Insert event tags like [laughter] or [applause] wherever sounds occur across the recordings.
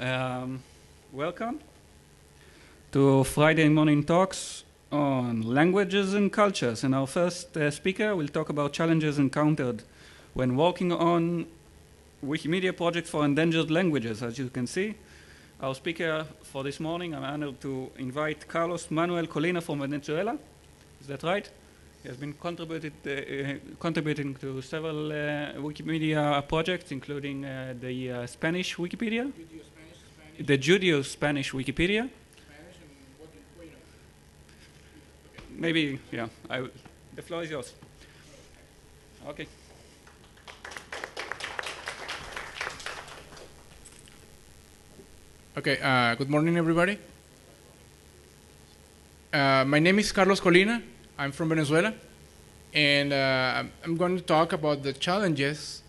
Um, welcome to Friday morning talks on languages and cultures. And our first uh, speaker will talk about challenges encountered when working on Wikimedia project for endangered languages. As you can see, our speaker for this morning, I'm honored to invite Carlos Manuel Colina from Venezuela. Is that right? He has been contributed, uh, uh, contributing to several uh, Wikimedia projects, including uh, the uh, Spanish Wikipedia, the Judeo-Spanish Wikipedia. Maybe, yeah. I, the floor is yours. Okay. Okay, uh, good morning, everybody. Uh, my name is Carlos Colina. I'm from Venezuela. And uh, I'm going to talk about the challenges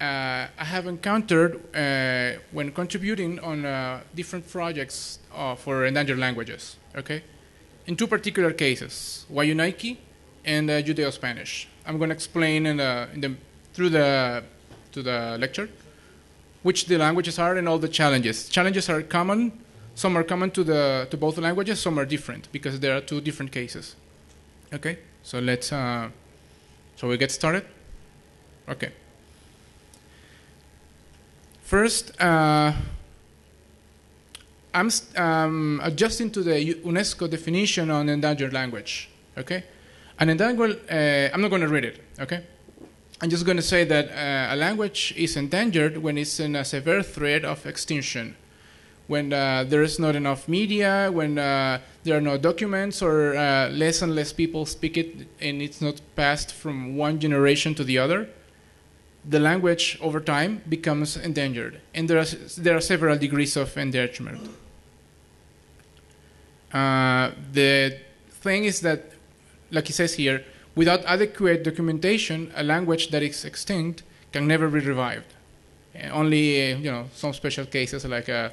I have encountered uh, when contributing on uh, different projects for endangered languages. Okay? In two particular cases, Wayuunaiki and Judeo Spanish. I'm going to explain in the, in the, through the, to the lecture which the languages are and all the challenges. Challenges are common. Some are common to, the, to both languages, some are different because there are two different cases. Okay, so let's, uh, so we get started? Okay. First, uh, I'm um, adjusting to the UNESCO definition on endangered language. Okay, an endangered, uh, I'm not going to read it. Okay, I'm just going to say that uh, a language is endangered when it's in a severe threat of extinction, when uh, there is not enough media, when uh, there are no documents, or uh, less and less people speak it, and it's not passed from one generation to the other. The language over time becomes endangered, and there are, there are several degrees of endangerment. Uh, the thing is that, like he says here, Without adequate documentation, a language that is extinct can never be revived. Uh, only, uh, you know, some special cases like uh,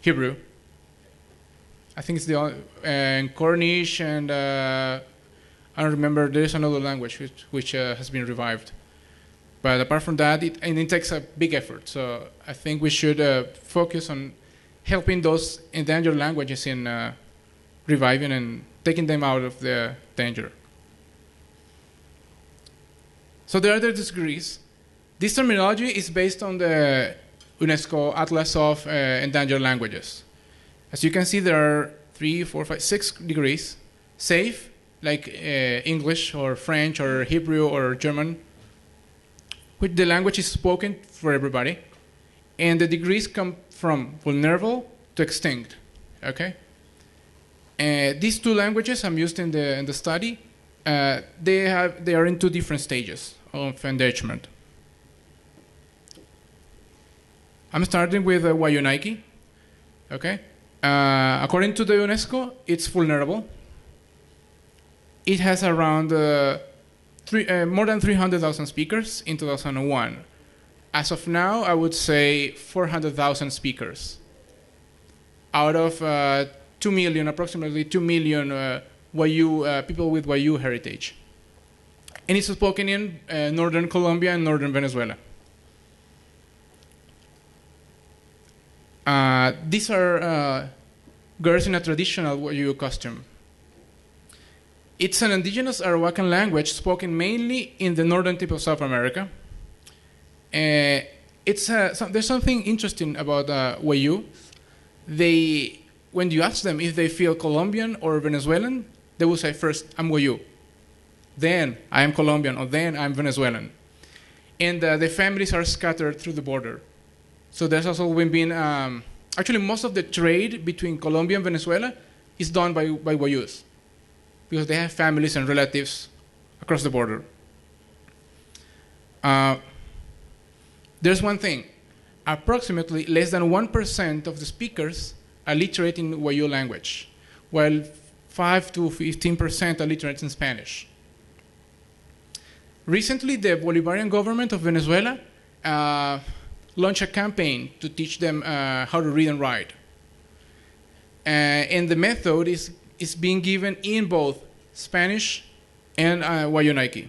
Hebrew. I think it's the uh, Cornish and I don't remember. There is another language which, which has been revived. But apart from that, it, and it takes a big effort. So I think we should uh, focus on helping those endangered languages in reviving and taking them out of the danger. So there are other degrees. This terminology is based on the UNESCO Atlas of uh, Endangered Languages. As you can see, there are three, four, five, six degrees. Safe, like uh, English or French or Hebrew or German, which the language is spoken for everybody. And the degrees come from vulnerable to extinct. Okay? Uh, these two languages I'm used in the, in the study, uh, they, have, they are in two different stages of endangerment. I'm starting with uh, Wayuunaiki. Okay. Uh, according to the UNESCO, it's vulnerable. It has around uh, three, uh, more than 300,000 speakers in 2001. As of now, I would say 400,000 speakers. Out of uh, 2 million, approximately 2 million uh, Wayuu, uh, people with Wayuu heritage and it's spoken in uh, northern Colombia and northern Venezuela. Uh, these are girls in a traditional Wayuu costume. It's an indigenous Arawakan language spoken mainly in the northern tip of South America. Uh, it's uh, so, there's something interesting about uh, Wayuu. They, when you ask them if they feel Colombian or Venezuelan, they will say first, "I'm Wayuu." then I am Colombian, or then I'm Venezuelan. And uh, the families are scattered through the border. So there's also been, um, actually, most of the trade between Colombia and Venezuela is done by, by Wayuus because they have families and relatives across the border. Uh, there's one thing approximately less than 1% of the speakers are literate in Wayuu language, while 5 to 15% are literate in Spanish. Recently, the Bolivarian government of Venezuela uh, launched a campaign to teach them uh, how to read and write. Uh, and the method is, is being given in both Spanish and uh, Wayuunaiki.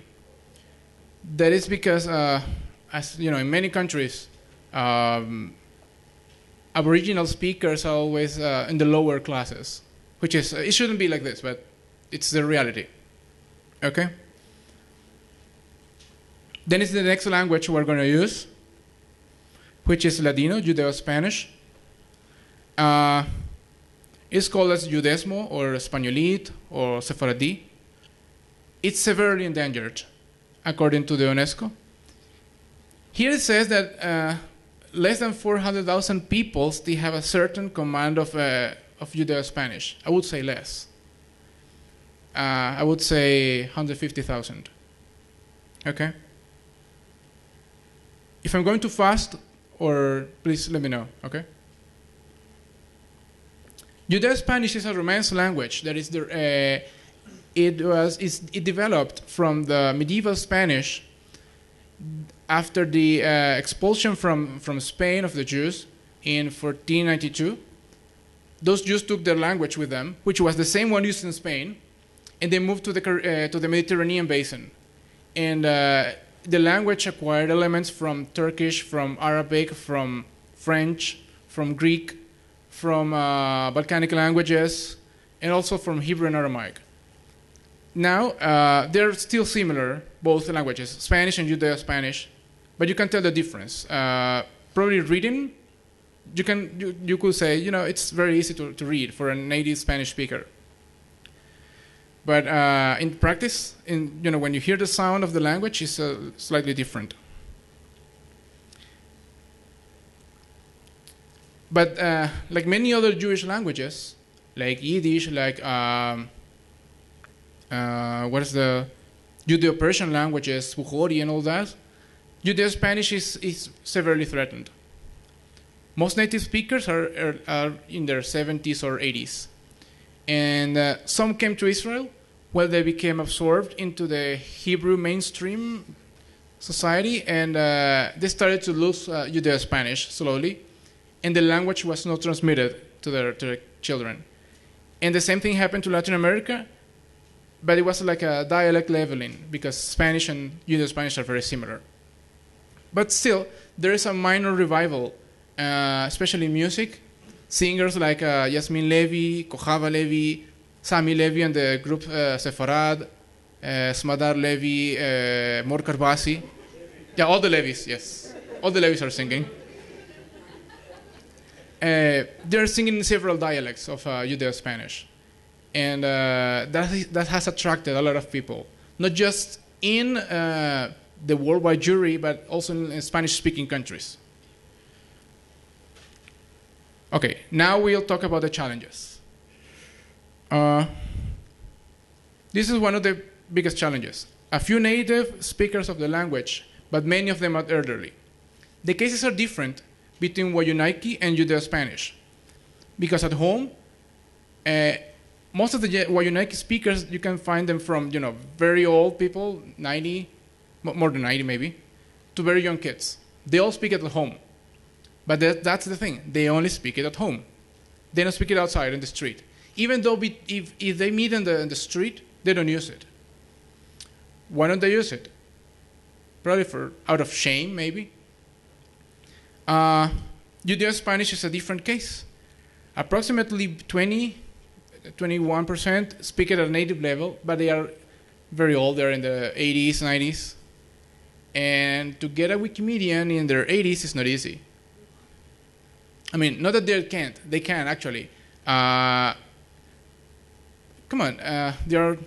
That is because, uh, as you know, in many countries, um, Aboriginal speakers are always uh, in the lower classes, which is, it shouldn't be like this, but it's the reality. Okay? Then it's the next language we're going to use, which is Ladino, Judeo Spanish. Uh, it's called as Judesmo or Españolit or Sephardi. It's severely endangered, according to the UNESCO. Here it says that uh, less than 400,000 people still have a certain command of, uh, of Judeo Spanish. I would say less. Uh, I would say 150,000. Okay? If I'm going too fast, or please let me know, okay? Judeo Spanish is a Romance language that is the, uh, it was it developed from the medieval Spanish after the uh, expulsion from, from Spain of the Jews in 1492. Those Jews took their language with them, which was the same one used in Spain, and they moved to the uh, to the Mediterranean basin, and uh, the language acquired elements from Turkish, from Arabic, from French, from Greek, from uh, Balkanic languages, and also from Hebrew and Aramaic. Now, uh, they're still similar, both languages, Spanish and Judeo Spanish, but you can tell the difference. Uh, probably reading, you, can, you, you could say, you know, it's very easy to, to read for a native Spanish speaker. But uh, in practice, in, you know, when you hear the sound of the language, it's uh, slightly different. But uh, like many other Jewish languages, like Yiddish, like um, uh, what is the Judeo-Persian languages, Bukhari and all that, Judeo-Spanish is, is severely threatened. Most native speakers are, are, are in their 70s or 80s. And uh, some came to Israel where they became absorbed into the Hebrew mainstream society and uh, they started to lose uh, Judeo Spanish slowly, and the language was not transmitted to their, to their children. And the same thing happened to Latin America, but it was like a dialect leveling because Spanish and Judeo Spanish are very similar. But still, there is a minor revival, uh, especially in music. Singers like uh, Yasmin Levy, Kohava Levy, Sami Levy and the group uh, Sefarad, uh, Smadar Levy, uh, Mor Karbasi. Yeah, all the Levies, yes. All the Levies are singing. Uh, they're singing in several dialects of uh, Judeo Spanish. And uh, that, that has attracted a lot of people, not just in uh, the worldwide Jewry, but also in Spanish speaking countries. Okay, now we'll talk about the challenges. Uh, this is one of the biggest challenges. A few native speakers of the language, but many of them are elderly. The cases are different between Wayuunaiki and Judeo Spanish. Because at home, uh, most of the Wayuunaiki speakers, you can find them from you know very old people, 90, more than 90 maybe, to very young kids. They all speak it at home. But that, that's the thing, they only speak it at home. They don't speak it outside in the street. Even though if, if they meet in the, in the street, they don't use it. Why don't they use it? Probably for out of shame, maybe. Uh, Judeo Spanish is a different case. Approximately 20, 21% speak at a native level, but they are very old. They're in the 80s, 90s. And to get a Wikimedian in their 80s is not easy. I mean, not that they can't. They can, actually. Uh, come on, uh, they are.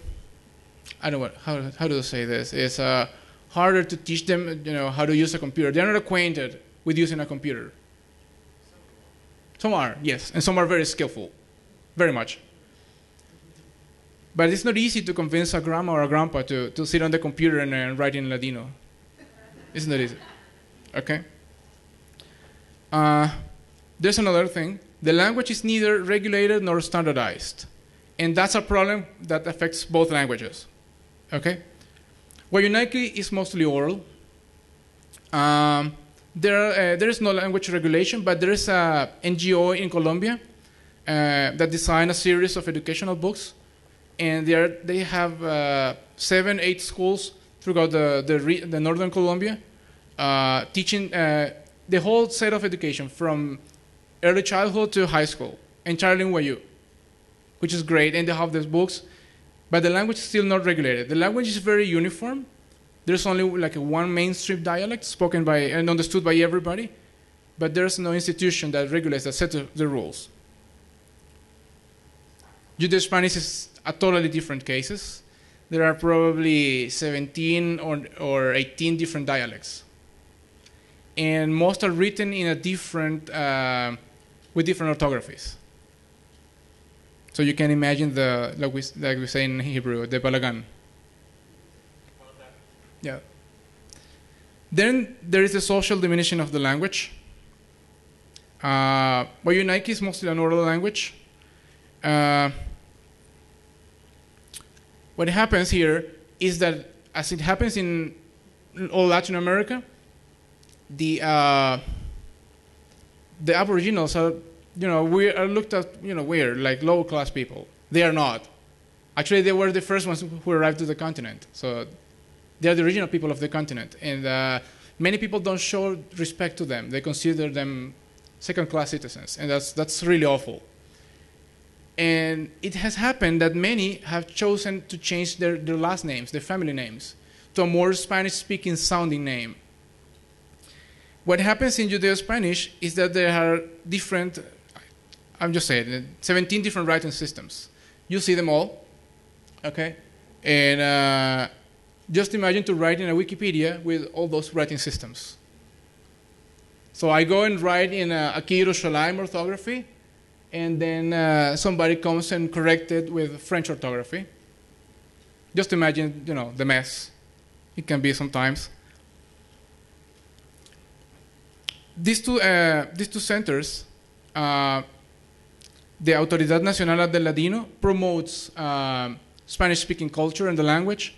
I don't know how how do I say this? It's uh, harder to teach them, you know, how to use a computer. They're not acquainted with using a computer. Some are, yes, and some are very skillful, very much. But it's not easy to convince a grandma or a grandpa to, to sit on the computer and, and write in Ladino. It's not easy. Okay? Uh, there's another thing. The language is neither regulated nor standardized. And that's a problem that affects both languages. Okay? Wayuunaiki is mostly oral. Um, there, uh, there is no language regulation, but there is a NGO in Colombia uh, that designed a series of educational books, and they, are, they have uh, seven, eight schools throughout the, the, the northern Colombia, uh, teaching uh, the whole set of education from early childhood to high school, entirely in Wayuu, which is great, and they have these books, but the language is still not regulated. The language is very uniform. There's only like one mainstream dialect spoken by and understood by everybody, but there's no institution that regulates that set the rules. Judeo-Spanish is a totally different cases. There are probably 17 or, or 18 different dialects. And most are written in a different, uh, with different orthographies. So you can imagine the, like we, like we say in Hebrew, the balagan. Yeah. Then there is the social diminishing of the language. Uh, Wayuunaiki is mostly an oral language. Uh, what happens here is that, as it happens in all Latin America, the uh, the Aboriginals are, you know, we are looked at, you know, weird, like low class people. They are not. Actually, they were the first ones who arrived to the continent. So they are the original people of the continent, and uh, many people don't show respect to them. They consider them second class citizens, and that's that's really awful. And it has happened that many have chosen to change their, their last names, their family names, to a more Spanish speaking sounding name. What happens in Judeo Spanish is that there are different, I'm just saying, 17 different writing systems. You see them all, okay? And uh, just imagine to write in a Wikipedia with all those writing systems. So I go and write in a Aki Yerushalayim orthography, and then uh, somebody comes and corrects it with French orthography. Just imagine, you know, the mess it can be sometimes. These two, uh, these two centers, uh, the Autoridad Nacional del Ladino promotes uh, Spanish-speaking culture and the language,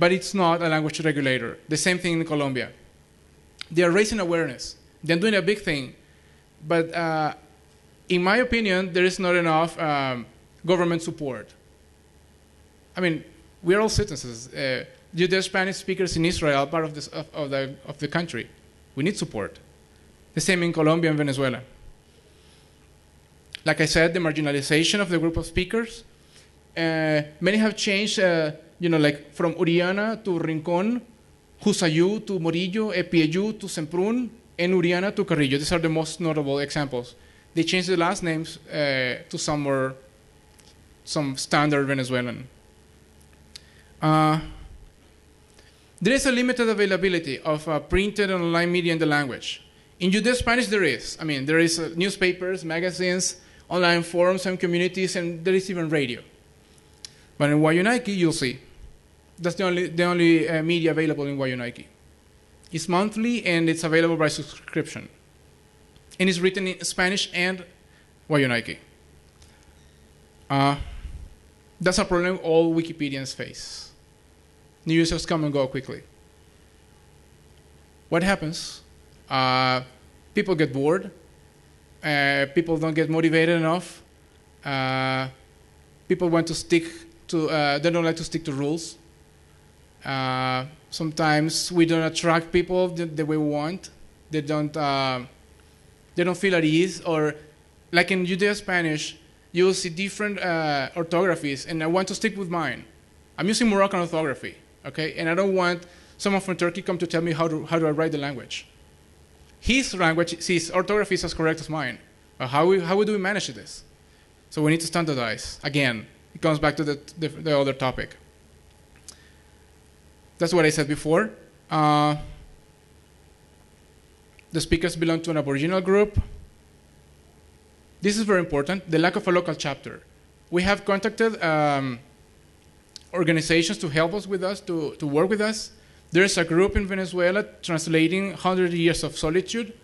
but it's not a language regulator. The same thing in Colombia. They are raising awareness. They're doing a big thing, but uh, in my opinion, there is not enough um, government support. I mean, we are all citizens. Uh, Judeo Spanish speakers in Israel, part of, this, of, of, the, of the country. We need support. The same in Colombia and Venezuela. Like I said, the marginalization of the group of speakers. Uh, many have changed, uh, you know, like from Uriana to Rincon, Husayu to Morillo, Epieyu to Semprún, and Uriana to Carrillo. These are the most notable examples they changed the last names uh, to some more, some standard Venezuelan. Uh, there is a limited availability of uh, printed and online media in the language. In Judeo Spanish, there is. I mean, there is uh, newspapers, magazines, online forums and communities, and there is even radio. But in Wayuunaiki, you'll see. That's the only, the only uh, media available in Wayuunaiki. It's monthly and it's available by subscription and it's written in Spanish and Wayuunaiki. Uh, that's a problem all Wikipedians face. New users come and go quickly. What happens? Uh, people get bored. Uh, people don't get motivated enough. Uh, people want to stick to, uh, they don't like to stick to rules. Uh, sometimes we don't attract people the, the way we want. They don't they don't feel at ease, or like in Judeo Spanish, you'll see different uh, orthographies, and I want to stick with mine. I'm using Moroccan orthography, okay, and I don't want someone from Turkey come to tell me how to how do I write the language. His language, his orthography is as correct as mine. How we, how do we manage this? So we need to standardize. Again, it comes back to the, the, the other topic. That's what I said before. Uh, the speakers belong to an Aboriginal group. This is very important, the lack of a local chapter. We have contacted um, organizations to help us with us, to, to work with us. There's a group in Venezuela translating 100 Years of Solitude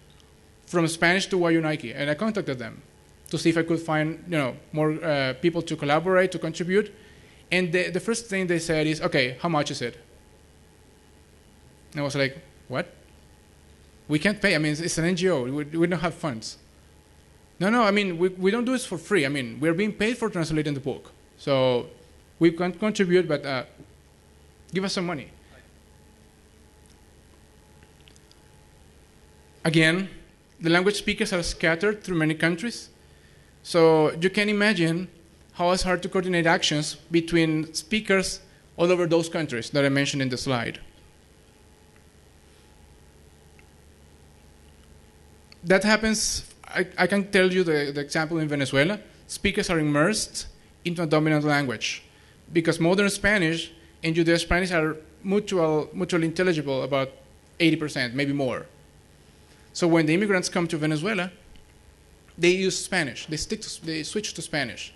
from Spanish to Wayuunaiki, and I contacted them to see if I could find you know, more uh, people to collaborate, to contribute. And the, the first thing they said is, okay, how much is it? And I was like, what? We can't pay. I mean, it's, an NGO. We, we, don't have funds. No, no. I mean, we, we don't do this for free. I mean, we're being paid for translating the book. So we can contribute, but uh, give us some money. Again, the language speakers are scattered through many countries. So you can imagine how it's hard to coordinate actions between speakers all over those countries that I mentioned in the slide. That happens, I, I can tell you the, the example in Venezuela. Speakers are immersed into a dominant language because modern Spanish and Judeo Spanish are mutual, mutually intelligible about 80%, maybe more. So when the immigrants come to Venezuela, they use Spanish. They, stick to, they switch to Spanish.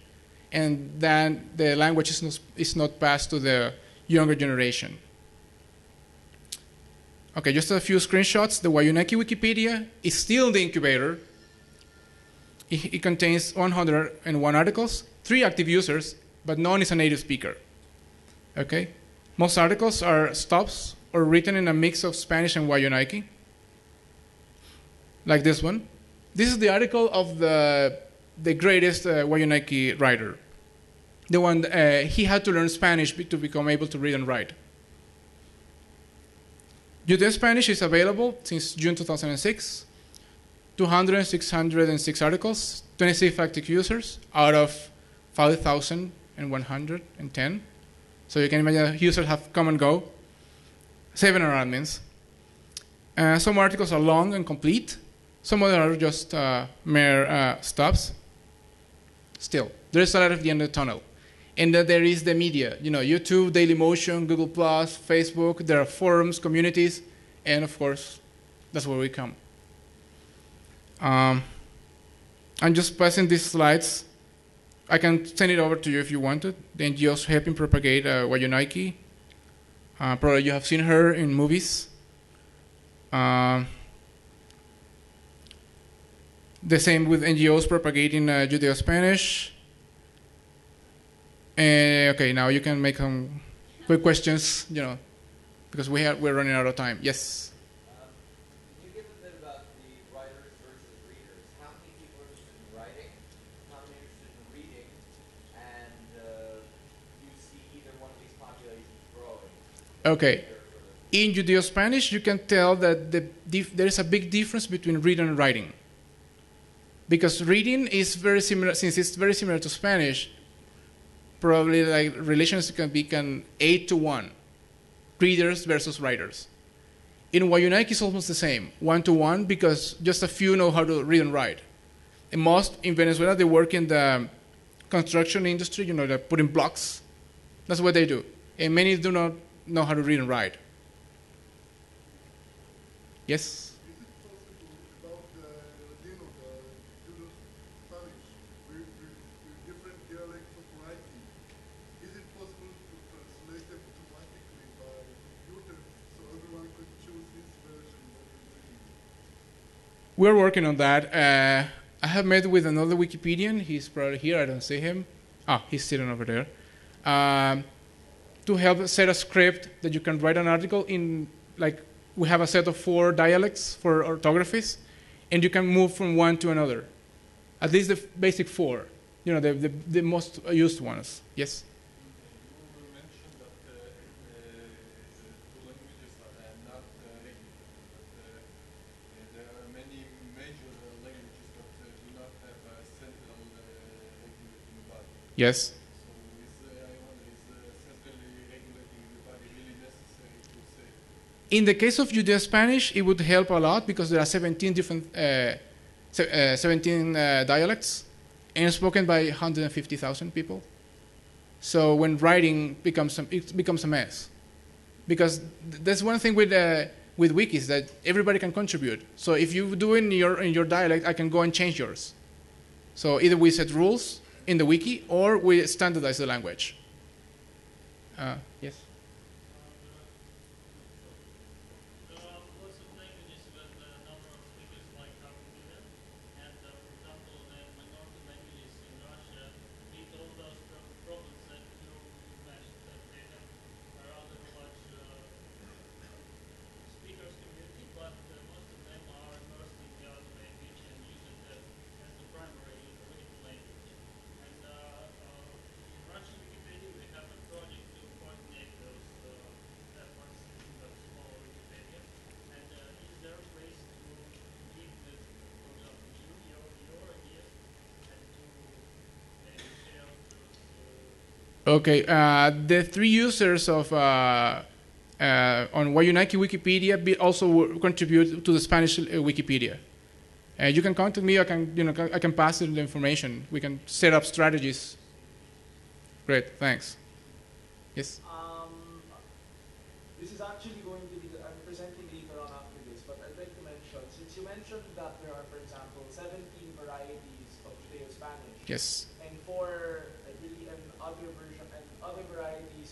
And then the language is not, is not passed to the younger generation. Okay, just a few screenshots. The Wayuunaiki Wikipedia is still in the incubator. It, it contains 101 articles, three active users, but none is a native speaker. Okay? Most articles are stops or written in a mix of Spanish and Wayuunaiki, like this one. This is the article of the, the greatest uh, Wayuunaiki writer. The one uh, he had to learn Spanish to become able to read and write. Judeo Spanish is available since June 2006. 200 606 articles, 26 active users out of 5,110. So you can imagine users have come and go. Seven are admins. Uh, some articles are long and complete. Some of them are just uh, mere uh, stops. Still, there is a light at the end of the tunnel. And then there is the media, you know, YouTube, Dailymotion, Google Plus, Facebook. There are forums, communities, and of course, that's where we come. Um, I'm just passing these slides. I can send it over to you if you wanted. The NGOs helping propagate uh, Wayuunaiki. Uh, probably you have seen her in movies. Uh, the same with NGOs propagating uh, Judeo Spanish. Uh, okay, now you can make some quick questions, you know, because we have, we're running out of time. Yes. Okay. In Judeo Spanish, you can tell that the there is a big difference between reading and writing. Because reading is very similar, since it's very similar to Spanish, probably like relations can be can eight to one, readers versus writers. In Wayuunaiki, it's almost the same, one to one, because just a few know how to read and write. And most in Venezuela, they work in the construction industry, you know, they're putting blocks. That's what they do. And many do not know how to read and write. Yes? We're working on that. Uh, I have met with another Wikipedian. He's probably here. I don't see him. Ah, he's sitting over there. Um, to help set a script that you can write an article in, like, we have a set of four dialects for orthographies, and you can move from one to another. At least the basic four, you know, the, the, the most used ones. Yes? You mentioned that uh, uh, the languages are not uh, regular, but uh, uh, there are many major languages that uh, do not have a central uh, regulating body. Yes. So is, uh, I wonder, is uh, centrally regulating the body really necessary to say? In the case of Judeo Spanish, it would help a lot because there are 17 different, uh, uh, 17 uh, dialects and spoken by 150,000 people. So when writing becomes a, it becomes a mess, because th- there's one thing with uh, with wikis that everybody can contribute. So if you do it in your in your dialect, I can go and change yours. So either we set rules in the wiki or we standardize the language. Uh, yes. Okay, uh, the three users of uh, uh, on Wayuunaiki Wikipedia be also contribute to the Spanish uh, Wikipedia. Uh, you can contact me. I can, you know, I can pass you the information. We can set up strategies. Great, thanks. Yes. Um, this is actually going to be, the, I'm presenting later on after this, but I'd like to mention, since you mentioned that there are, for example, 17 varieties of Judeo-Spanish, Yes. and four, I believe, and other version, and other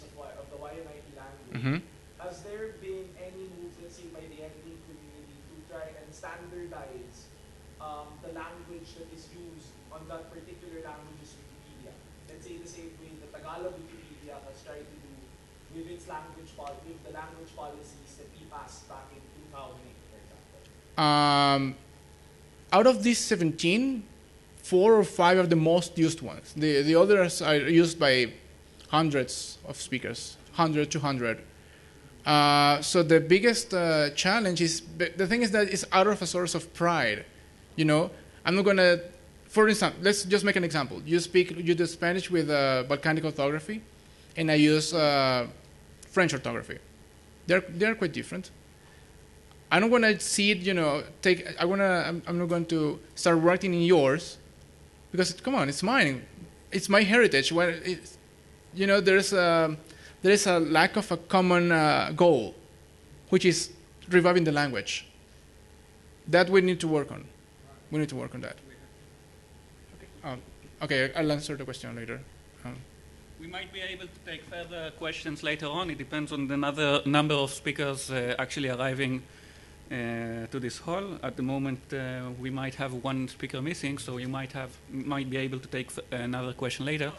of, of the Wayuunaiki language, hmm has there been any moves, let's say, by the ethnic community to try and standardize um, the language that is used on that particular language's Wikipedia? Let's say the same way the Tagalog Wikipedia has tried to do with its language pol- with the language policies that we passed back in 2008, for example. Um, out of these 17, four or five are the most used ones. The, the others are used by hundreds of speakers, 100, 200. Uh, so the biggest uh, challenge is the thing is that it's out of a source of pride. You know, I'm not gonna. For instance, let's just make an example. You speak, you do Spanish with uh, Balkanic orthography, and I use uh, French orthography. They're they're quite different. I don't want to see it, you know, take, I want to, I'm, I'm not going to start writing in yours because, come on, it's mine. It's my heritage. When it's, you know, there's a, there is a lack of a common uh, goal, which is reviving the language. That we need to work on. We need to work on that. Okay, um, okay I'll answer the question later. Um, We might be able to take further questions later on. It depends on the another number of speakers uh, actually arriving uh, to this hall. At the moment, uh, we might have one speaker missing, so you might have might be able to take another question later.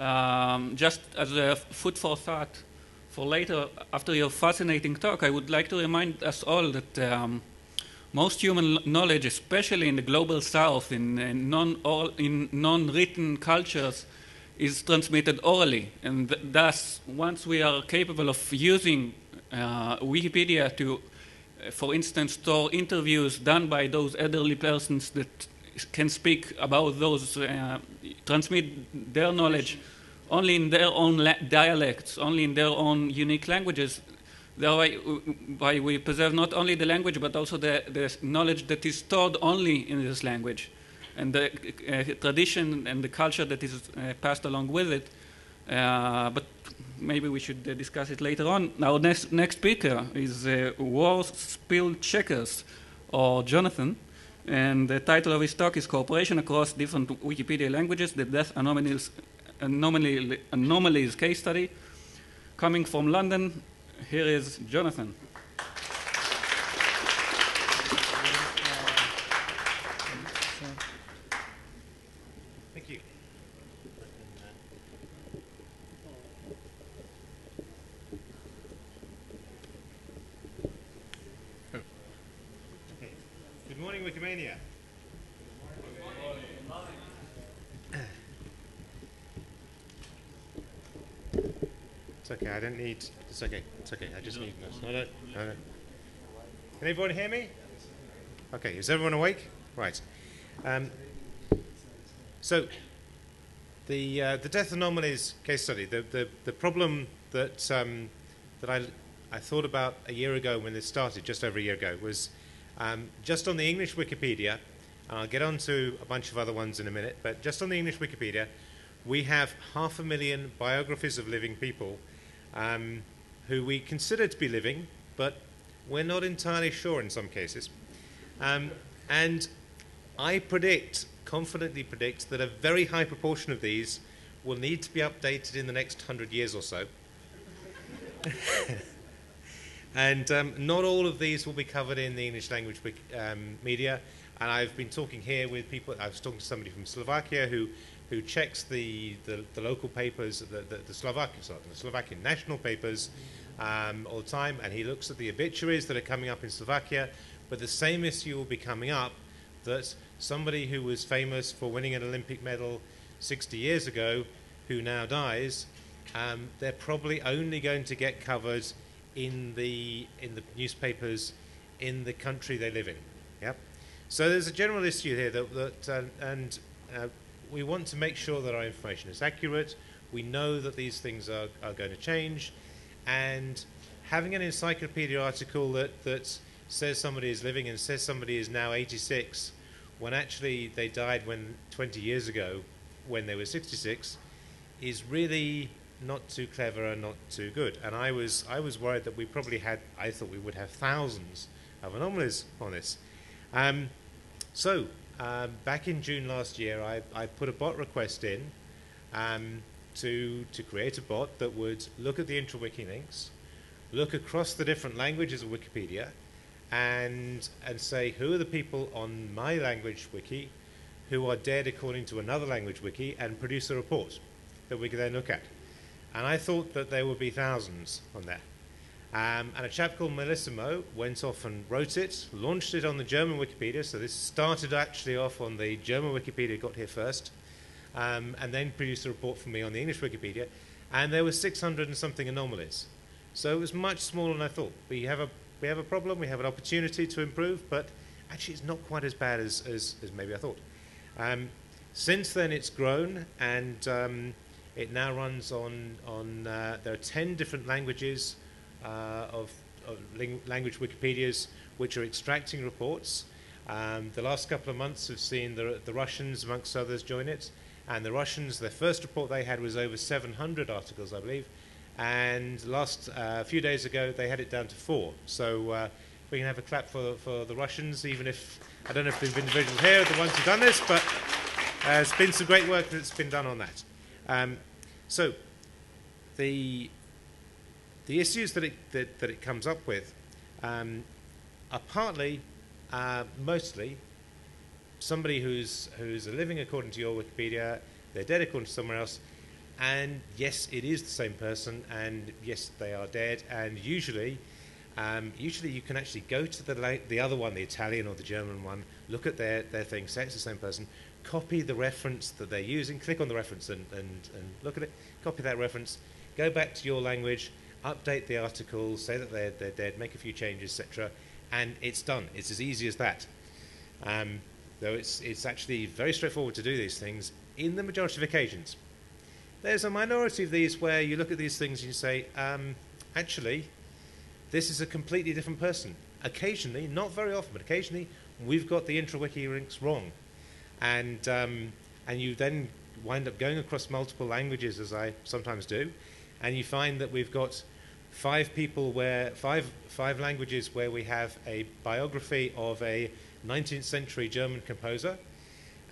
Um, just as a food for thought for later, after your fascinating talk, I would like to remind us all that um, most human knowledge, especially in the global south, in, in non-written cultures, is transmitted orally, and th- thus, once we are capable of using uh, Wikipedia to, uh, for instance, store interviews done by those elderly persons that can speak about those, uh, transmit their knowledge only in their own dialects, only in their own unique languages. Thereby, why we preserve not only the language but also the, the knowledge that is stored only in this language and the uh, tradition and the culture that is uh, passed along with it. Uh, but maybe we should uh, discuss it later on. Our next, next speaker is uh, WereSpielChequers, or Jonathan. And the title of his talk is Cooperation Across Different Wikipedia Languages, the Death Anomalies, Anomaly, Anomalies Case Study. Coming from London, here is Jonathan. Thank you. Okay. Good Wikimania. It's okay. I don't need. It's okay. It's okay. I just need. No, no, no, no. Can everyone hear me? Okay. Is everyone awake? Right. Um, so, the uh, the death anomalies case study, the the, the problem that um, that I I thought about a year ago when this started, just over a year ago, was um, just on the English Wikipedia. I'll get on to a bunch of other ones in a minute, but just on the English Wikipedia, we have half a million biographies of living people um, who we consider to be living, but we're not entirely sure in some cases. Um, and I predict, confidently predict, that a very high proportion of these will need to be updated in the next hundred years or so. [laughs] and um, not all of these will be covered in the English language um, media. And I've been talking here with people. I was talking to somebody from Slovakia who, who checks the, the, the local papers, the, the, the, Slovakian, sorry, the Slovakian national papers um, all the time, and he looks at the obituaries that are coming up in Slovakia. But the same issue will be coming up that somebody who was famous for winning an Olympic medal 60 years ago, who now dies, um, they're probably only going to get covered in the in the newspapers in the country they live in. Yep. So there's a general issue here that, that uh, and uh, we want to make sure that our information is accurate. We know that these things are, are going to change, and having an encyclopedia article that, that says somebody is living and says somebody is now 86, when actually they died when 20 years ago, when they were 66, is really not too clever and not too good. And I was I was worried that we probably had I thought we would have thousands of anomalies on this. Um, so um, back in June last year, I, I put a bot request in um, to to create a bot that would look at the intrawiki links, look across the different languages of Wikipedia, and and say who are the people on my language wiki who are dead according to another language wiki, and produce a report that we could then look at. And I thought that there would be thousands on there. Um, and a chap called Merlissimo went off and wrote it, launched it on the German Wikipedia. So this started actually off on the German Wikipedia, got here first, um, and then produced a report for me on the English Wikipedia. And there were 600 and something anomalies. So it was much smaller than I thought. We have a, we have a problem, we have an opportunity to improve, but actually it's not quite as bad as, as, as maybe I thought. Um, since then it's grown, and um, it now runs on, on uh, there are 10 different languages uh, of, of ling- language Wikipedias which are extracting reports. Um, the last couple of months have seen the, the Russians, amongst others, join it. And the Russians, their first report they had was over 700 articles, I believe. And last uh, a few days ago, they had it down to four. So uh, we can have a clap for, for the Russians, even if I don't know if the individuals here are the ones who've done this, but uh, it's been some great work that's been done on that. Um, so the the issues that it that, that it comes up with um, are partly, uh, mostly, somebody who's who's living according to your Wikipedia, they're dead according to somewhere else, and yes, it is the same person, and yes, they are dead, and usually. Um, usually, you can actually go to the, la- the other one, the Italian or the German one, look at their, their thing, say it's the same person, copy the reference that they're using, click on the reference and, and, and look at it, copy that reference, go back to your language, update the article, say that they're, they're dead, make a few changes, etc., and it's done. It's as easy as that. Um, though it's, it's actually very straightforward to do these things in the majority of occasions. There's a minority of these where you look at these things and you say, um, actually, this is a completely different person. Occasionally, not very often, but occasionally, we've got the intra-wiki links wrong. And, um, and you then wind up going across multiple languages, as I sometimes do, and you find that we've got five people where, five, five languages where we have a biography of a 19th century German composer,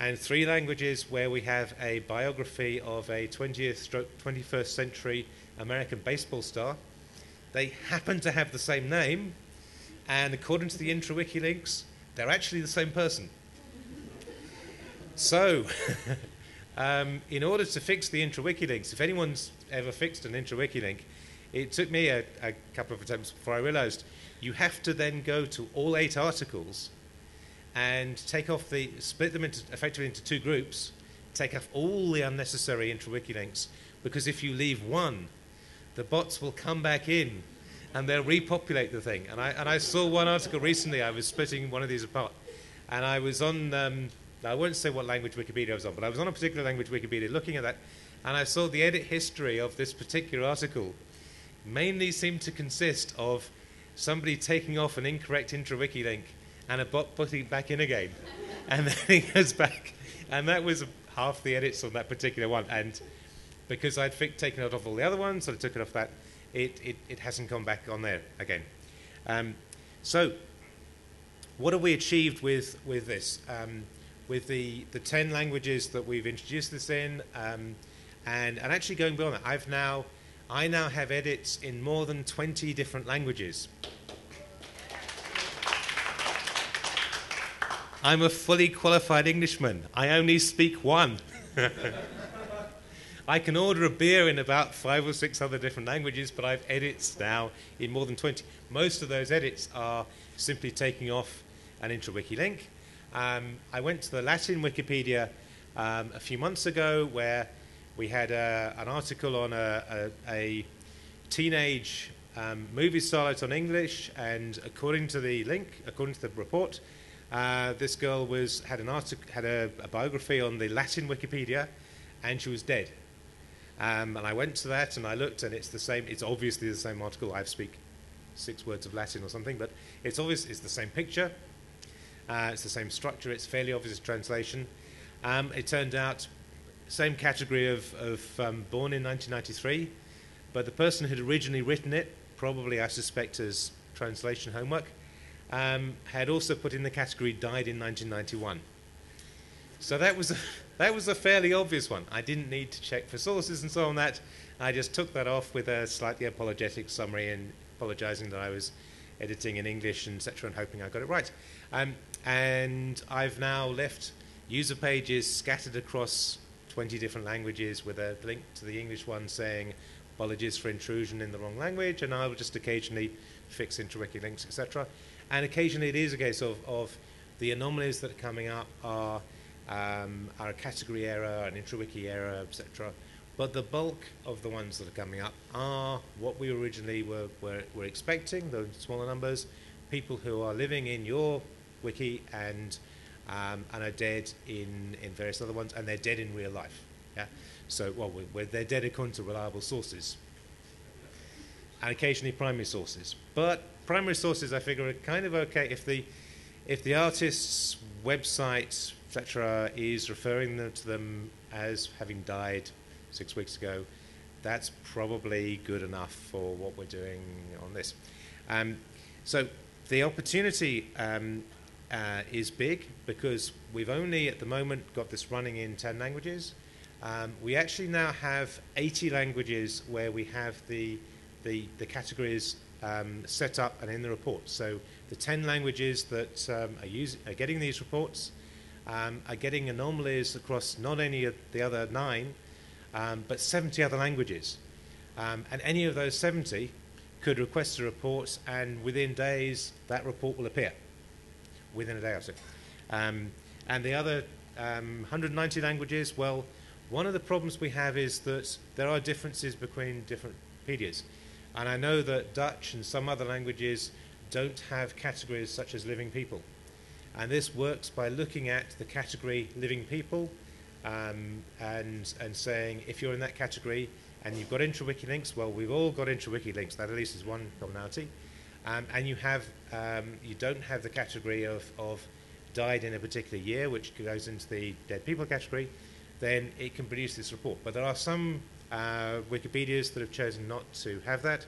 and three languages where we have a biography of a 20th stroke 21st century American baseball star. They happen to have the same name, and according to the intra-wiki links, they're actually the same person. So, [laughs] um, in order to fix the intra-wiki links, if anyone's ever fixed an intra-wiki link, it took me a, a couple of attempts before I realized you have to then go to all eight articles and take off the, split them into, effectively into two groups, take off all the unnecessary intra-wiki links, because if you leave one, the bots will come back in and they'll repopulate the thing. And I, and I saw one article recently, I was splitting one of these apart, and I was on, um, I won't say what language Wikipedia was on, but I was on a particular language Wikipedia looking at that, and I saw the edit history of this particular article mainly seemed to consist of somebody taking off an incorrect intra-wiki link and a bot putting it back in again. [laughs] and then it goes back. And that was half the edits on that particular one. And because I'd taken it off all the other ones, so I took it off that, it, it, it hasn't come back on there again. Um, so, what have we achieved with, with this? Um, with the, the 10 languages that we've introduced this in, um, and, and actually going beyond that, I've now, I now have edits in more than 20 different languages. I'm a fully qualified Englishman. I only speak one. [laughs] I can order a beer in about five or six other different languages, but I've edits now in more than 20. Most of those edits are simply taking off an intra-wiki link. Um, I went to the Latin Wikipedia um, a few months ago where we had a, an article on a, a, a teenage um, movie starlet on English, and according to the link, according to the report, uh, this girl was had an artic- had a, a biography on the Latin Wikipedia, and she was dead. Um, and I went to that and I looked, and it's the same. It's obviously the same article. I speak six words of Latin or something, but it's obvious. It's the same picture. Uh, it's the same structure. It's fairly obvious translation. Um, it turned out same category of, of um, born in 1993, but the person who had originally written it, probably I suspect as translation homework, um, had also put in the category died in 1991. So that was a, [laughs] that was a fairly obvious one. I didn't need to check for sources and so on. That I just took that off with a slightly apologetic summary and apologising that I was editing in English and etc. and hoping I got it right. Um, and I've now left user pages scattered across 20 different languages with a link to the English one saying apologies for intrusion in the wrong language, and I will just occasionally fix interwiki links, etc. And occasionally it is a case of, of the anomalies that are coming up are, um, are a category error, an intrawiki error, etc. But the bulk of the ones that are coming up are what we originally were, were, were expecting, the smaller numbers, people who are living in your wiki and, um, and are dead in, in various other ones, and they're dead in real life. Yeah? So, well, we- we- they're dead according to reliable sources, and occasionally primary sources. But primary sources, I figure, are kind of okay if the if the artist's website, etc., is referring them to them as having died six weeks ago. That's probably good enough for what we're doing on this. Um, so the opportunity um, uh, is big because we've only at the moment got this running in 10 languages. Um, we actually now have 80 languages where we have the, the, the categories um, set up and in the report. So the 10 languages that um, are, use, are getting these reports um, are getting anomalies across not only the other nine, um, but 70 other languages. Um, and any of those 70 could request a report, and within days, that report will appear. Within a day or so. Um, and the other um, 190 languages, well, one of the problems we have is that there are differences between different pedias. And I know that Dutch and some other languages don't have categories such as living people. And this works by looking at the category living people um, and, and saying if you're in that category and you've got interwiki links, well, we've all got interwiki links. That at least is one commonality. Um, and you have um, you don't have the category of, of died in a particular year, which goes into the dead people category, then it can produce this report. But there are some uh, Wikipedias that have chosen not to have that.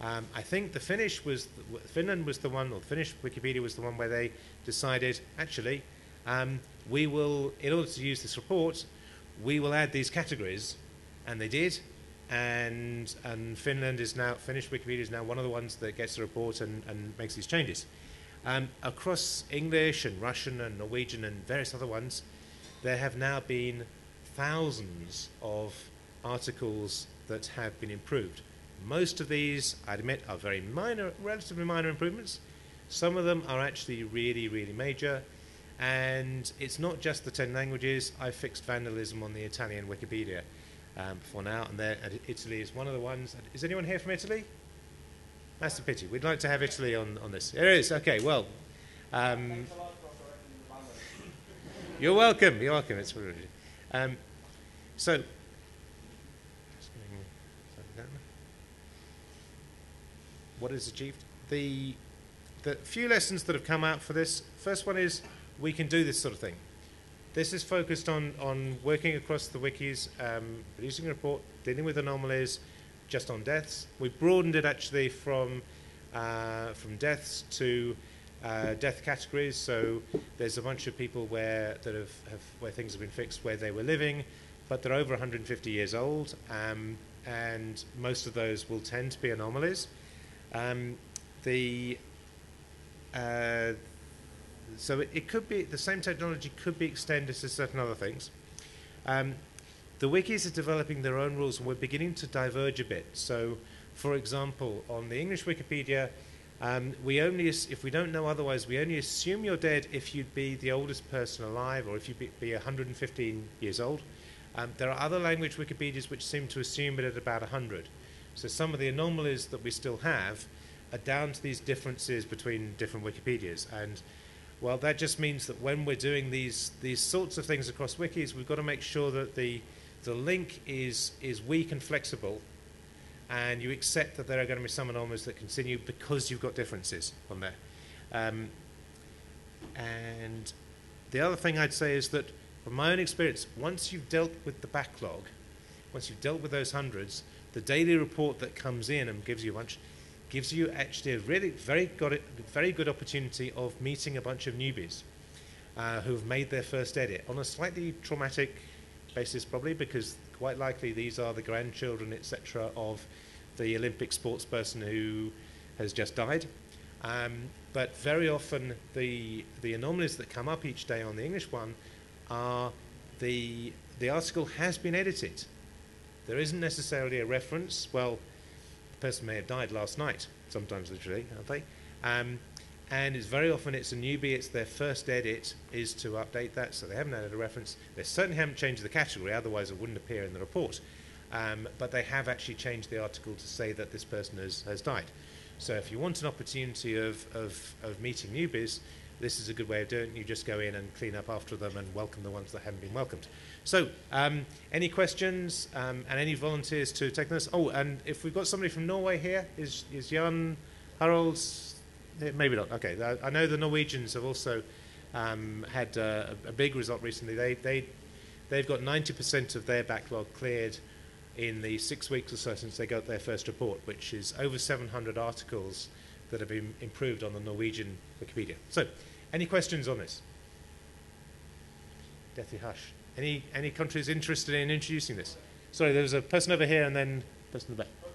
Um, I think the Finnish was Finland was the one, or the Finnish Wikipedia was the one where they decided actually um, we will, in order to use this report, we will add these categories, and they did. And, and Finland is now, Finnish Wikipedia is now one of the ones that gets the report and, and makes these changes. Um, across English and Russian and Norwegian and various other ones, there have now been thousands of articles that have been improved. Most of these, I admit, are very minor, relatively minor improvements. Some of them are actually really, really major. And it's not just the 10 languages. I fixed vandalism on the Italian Wikipedia um, before now, and there, Italy is one of the ones. Is anyone here from Italy? That's a pity. We'd like to have Italy on, on this. It is Okay, well. Um, you're welcome. You're welcome. It's. Um, so. What is achieved? The the few lessons that have come out for this. First one is we can do this sort of thing. This is focused on, on working across the wikis, um, producing a report, dealing with anomalies, just on deaths. We've broadened it actually from, uh, from deaths to uh, death categories. So there's a bunch of people where, that have, have, where things have been fixed where they were living, but they're over 150 years old, um, and most of those will tend to be anomalies. Um, the uh, so it, it could be the same technology could be extended to certain other things. Um, the wikis are developing their own rules, and we're beginning to diverge a bit. So, for example, on the English Wikipedia, um, we only, if we don't know otherwise, we only assume you're dead if you'd be the oldest person alive, or if you'd be, be 115 years old. Um, there are other language Wikipedias which seem to assume it at about 100. So some of the anomalies that we still have are down to these differences between different Wikipedias. And well, that just means that when we're doing these these sorts of things across wikis, we've got to make sure that the the link is, is weak and flexible, and you accept that there are going to be some anomalies that continue because you've got differences on there. Um, and the other thing I'd say is that, from my own experience, once you've dealt with the backlog, once you've dealt with those hundreds, the daily report that comes in and gives you a bunch, gives you actually a really very, it, very good opportunity of meeting a bunch of newbies uh, who've made their first edit on a slightly traumatic basis, probably because quite likely these are the grandchildren, etc., of the Olympic sports person who has just died. Um, but very often, the the anomalies that come up each day on the English one are the the article has been edited. There isn't necessarily a reference. Well, the person may have died last night. Sometimes, literally, aren't they? Um, and it's very often it's a newbie. It's their first edit is to update that, so they haven't added a reference. They certainly haven't changed the category, otherwise it wouldn't appear in the report. Um, but they have actually changed the article to say that this person has, has died. So if you want an opportunity of, of, of meeting newbies, this is a good way of doing it. You just go in and clean up after them and welcome the ones that haven't been welcomed. So, um, any questions um, and any volunteers to take this? Oh, and if we've got somebody from Norway here, is, is Jan Harolds? eh, Maybe not. Okay, I- I know the Norwegians have also um, had uh, a, a big result recently. They, they, they've got 90% of their backlog cleared in the six weeks or so since they got their first report, which is over 700 articles that have been improved on the Norwegian Wikipedia. So, any questions on this? Deathly hush. Any, any countries interested in introducing this? Sorry, there was a person over here and then a person in the back.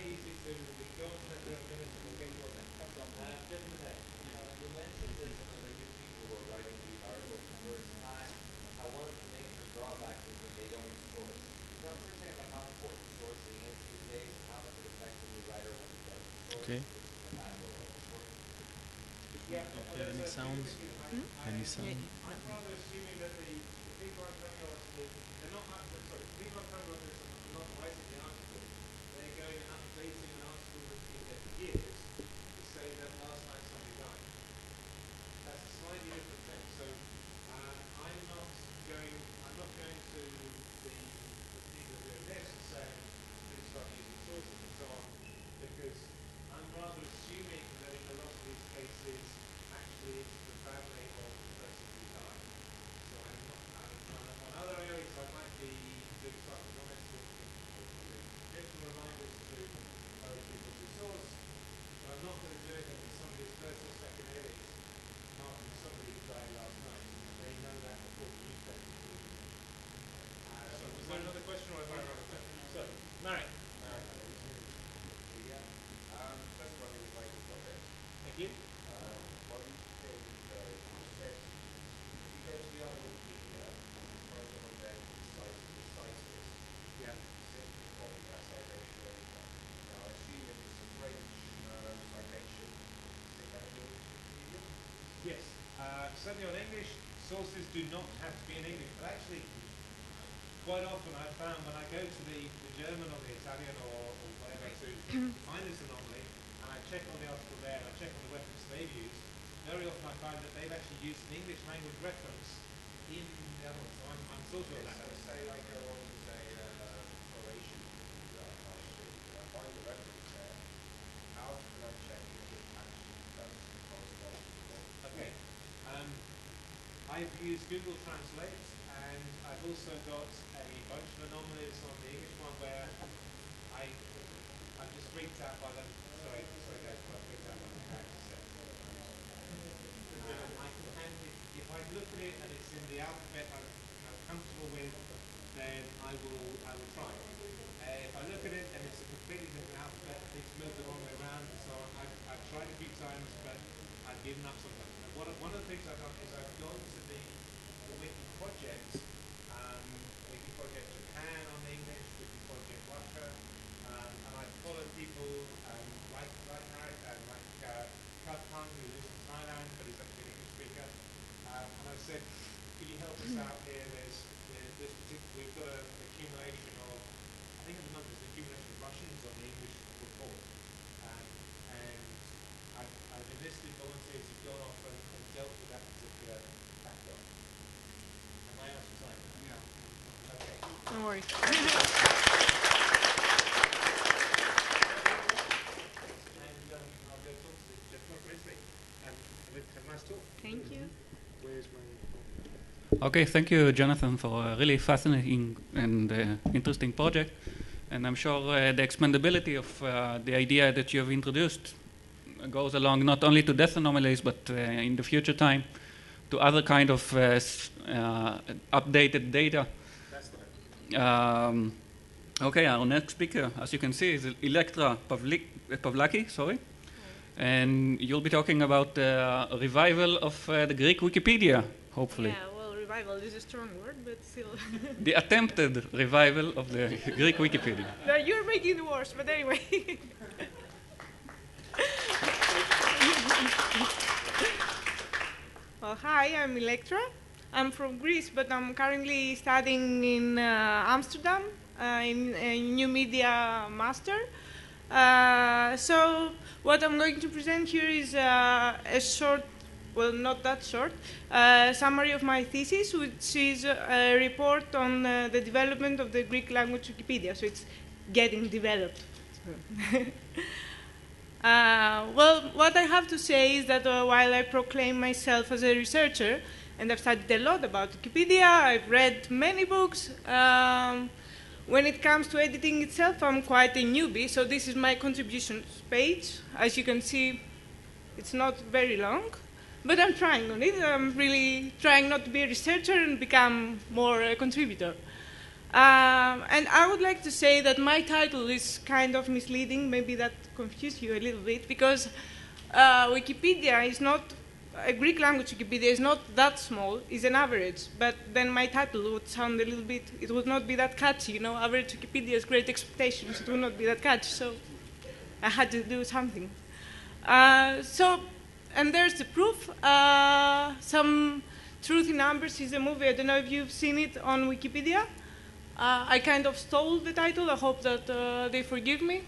Very easy to, we go on to that in a minute, and we'll get you on that. Uh, gentleman there. You mentioned that some of the new people were writing these articles for the first time. How one of the major is that they don't source. Can you understand like how important sourcing is these days, and how much it affects a new writer when he doesn't source? Okay. versus a guy who sources? Yeah. any sounds? Any sound? I'm rather assuming that the, the people I'm coming on, the- they're not, up- sorry, the people I'm coming on this are not writing the article. They're going and updating an article that's been there for years to say that last night somebody died. That's a slightly different thing. So, uh, I'm not going, I'm not going to the, the people, the got another question or have I run out of time? So, Marek. Yeah. Um, first one is like a topic. Thank you. Uh, what do you think uh, that because we are looking at for example that size the sizes Yeah. since the topic as citation now I see that it's a French uh, citation is that good Wikipedia? Yes. Uh, certainly on English, sources do not have to be in English, but actually, quite often I've found when I go to the, the German or the Italian or, or whatever to [clears throat] find this anomaly, and I check on the article there, and I check on the reference they've used, very often I find that they've actually used an English language reference in the other one, so I'm, I'm sort of Okay, that. so say like I want to say uh, Croatian uh, I should find the reference there how can I check if it actually does correspond to the book? Okay. Um, I've used Google Translate, and I've also got a bunch of anomalies on the English one where I, I'm just freaked out by the, sorry, sorry guys, I'm freaked out by the character set. Um, I can it, if I look at it and it's in the alphabet I'm, I'm comfortable with, then I will, I will try. Uh, if I look at it and it's a completely different alphabet, it's moved the wrong way around and so on, I've, I've tried a few times, but I've given up sometimes. One of, one of the things I've done is I've gone to the, the Wiki project, project Japan on English, Wiki project Russia, um, and I've followed people um, like like Marek and like uh, Kat Kang, who lives in Thailand, but he's actually an English speaker. Um, and I've said, could you help us out here? There's, there's this particular, we've got a, an accumulation of, I think at the moment there's an accumulation of Russians on the English report. Um, and I've, I've enlisted volunteers who've gone off and, and dealt with that particular backlog. Am I out of time? Yeah. Okay. No worries. And um, I'll go talk to the gentleman briefly. And have a nice talk. Thank you. Okay, thank you, Jonathan, for a really fascinating and uh, interesting project. And I'm sure uh, the expandability of uh, the idea that you have introduced goes along not only to death anomalies, but uh, in the future time to other kind of uh, uh, updated data. Um, okay, our next speaker, as you can see, is Elektra Pavlik, uh, Pavlaki. Sorry, and you'll be talking about the revival of uh, the Greek Wikipedia, hopefully. Yeah, well, revival is a strong word, but still. [laughs] the attempted revival of the Greek Wikipedia. No, You're making it worse, but anyway. [laughs] well, hi, I'm Electra. I'm from Greece, but I'm currently studying in uh, Amsterdam uh, in a new media master. Uh, so, what I'm going to present here is uh, a short, well, not that short, uh, summary of my thesis, which is a report on uh, the development of the Greek language Wikipedia. So, it's getting developed. [laughs] Well, what I have to say is that while I proclaim myself as a researcher, and I've studied a lot about Wikipedia, I've read many books. Um, when it comes to editing itself, I'm quite a newbie, so this is my contributions page. As you can see, it's not very long, but I'm trying on it. I'm really trying not to be a researcher and become more a contributor. Um, and I would like to say that my title is kind of misleading. Maybe that confused you a little bit because uh, Wikipedia is not a Greek language Wikipedia is not that small. It's an average. But then my title would sound a little bit. It would not be that catchy. You know, average Wikipedia has great expectations. It would not be that catchy. So I had to do something. Uh, so, and there's the proof. Uh, some Truth in Numbers is a movie. I don't know if you've seen it on Wikipedia. Uh, I kind of stole the title. I hope that uh, they forgive me.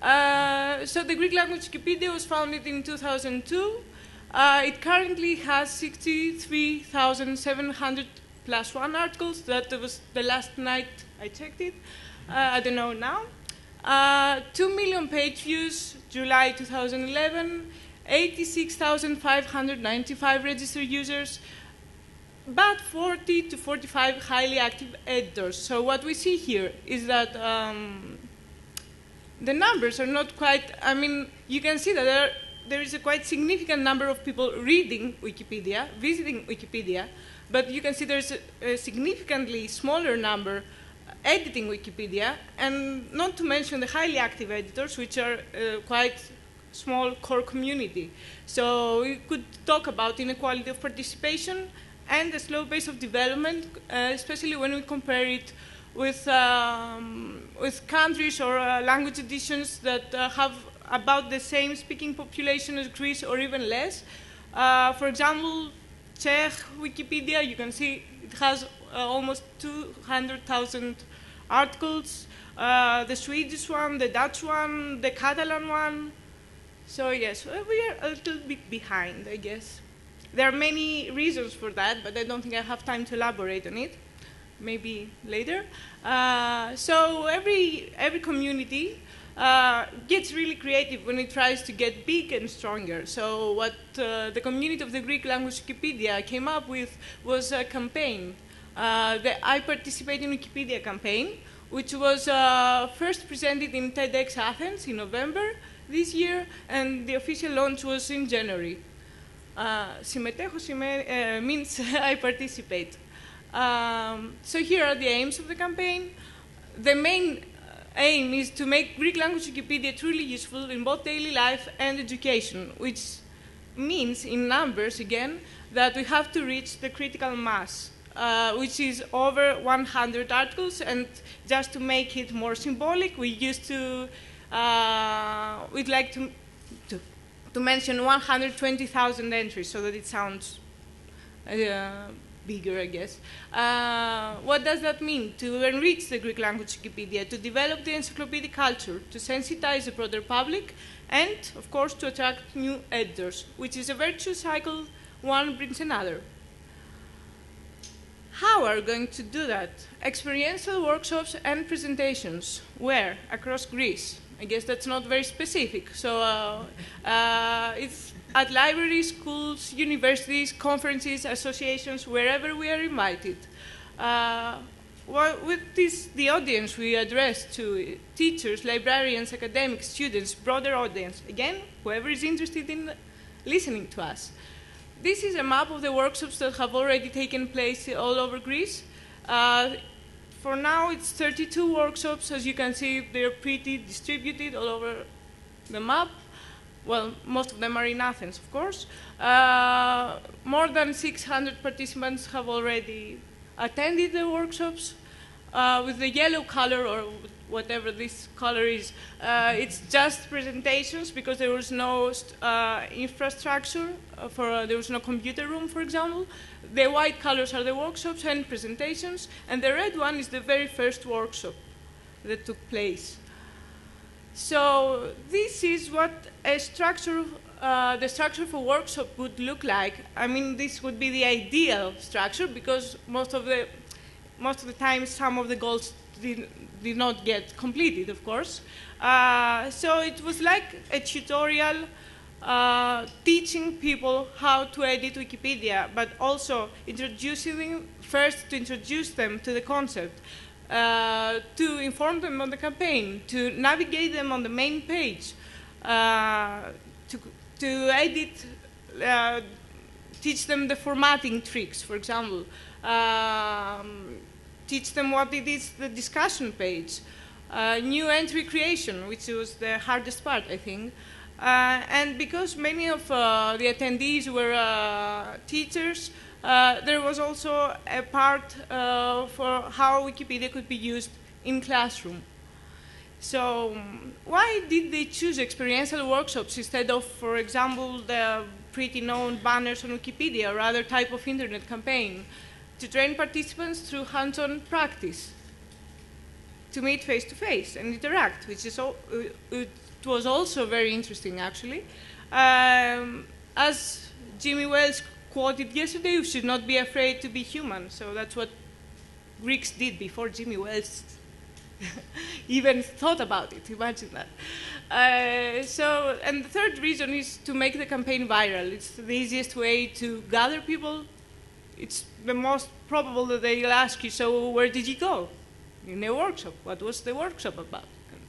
Uh, so the Greek language Wikipedia was founded in 2002. Uh, it currently has 63,700 plus one articles. That was the last night I checked it. Uh, I don't know now. Uh, 2 million page views, July 2011. 86,595 registered users but 40 to 45 highly active editors. So what we see here is that um, the numbers are not quite. I mean, you can see that there, there is a quite significant number of people reading Wikipedia, visiting Wikipedia, but you can see there's a, a significantly smaller number editing Wikipedia, and not to mention the highly active editors, which are uh, quite small core community. So we could talk about inequality of participation and the slow pace of development, uh, especially when we compare it with, um, with countries or uh, language editions that uh, have about the same speaking population as Greece or even less. Uh, for example, Czech Wikipedia, you can see it has uh, almost 200,000 articles. Uh, the Swedish one, the Dutch one, the Catalan one. So yes, uh, we are a little bit behind, I guess. There are many reasons for that, but I don't think I have time to elaborate on it. Maybe later. Uh, so every every community uh, gets really creative when it tries to get big and stronger. So what uh, the community of the Greek language Wikipedia came up with was a campaign, uh, the I Participate in Wikipedia campaign, which was uh, first presented in TEDx Athens in November this year, and the official launch was in January. Uh, συμμετέχω σημαίνει, uh, means I [laughs] participate. Um, so here are the aims of the campaign. The main aim is to make Greek language Wikipedia truly useful in both daily life and education, which means, in numbers again, that we have to reach the critical mass, uh, which is over 100 articles. And just to make it more symbolic, we used to, uh, we'd like to, to, to mention 120,000 entries so that it sounds. Uh, bigger, I guess. Uh, what does that mean? To enrich the Greek language Wikipedia, to develop the encyclopedic culture, to sensitize the broader public, and, of course, to attract new editors, which is a virtuous cycle, one brings another. How are we going to do that? Experiential workshops and presentations. Where? Across Greece. I guess that's not very specific. So uh, uh, it's at libraries, schools, universities, conferences, associations, wherever we are invited. Uh, this, the audience we address to teachers, librarians, academics, students, broader audience. Again, whoever is interested in listening to us. This is a map of the workshops that have already taken place all over Greece. Uh, for now, it's 32 workshops. As you can see, they're pretty distributed all over the map. Well, most of them are in Athens, of course. Uh, more than 600 participants have already attended the workshops. Uh, with the yellow color or whatever this color is, uh, it's just presentations because there was no uh, infrastructure uh, for, uh, there was no computer room, for example. The white colors are the workshops and presentations, and the red one is the very first workshop that took place. So this is what a structure, uh, the structure for workshop would look like. I mean, this would be the ideal structure because most of the, most of the time some of the goals did, did not get completed, of course. Uh, so it was like a tutorial uh, teaching people how to edit Wikipedia, but also introducing them, first to introduce them to the concept, uh, to inform them on the campaign, to navigate them on the main page, uh, to, to edit, uh, teach them the formatting tricks, for example, um, teach them what it is the discussion page, uh, new entry creation, which was the hardest part, I think. Uh, and because many of uh, the attendees were teachers, uh, there was also a part uh, for how Wikipedia could be used in classroom. So um, why did they choose experiential workshops instead of, for example, the pretty known banners on Wikipedia or other type of internet campaign? To train participants through hands-on practice, to meet face-to-face and interact, which is all, it was also very interesting, actually. Um, as Jimmy Wales quoted yesterday, we should not be afraid to be human. So that's what Greeks did before Jimmy Wales [laughs] even thought about it. Imagine that. Uh, so, and the third reason is to make the campaign viral. It's the easiest way to gather people. It's the most probable that they'll ask you, so where did you go? In a workshop. What was the workshop about?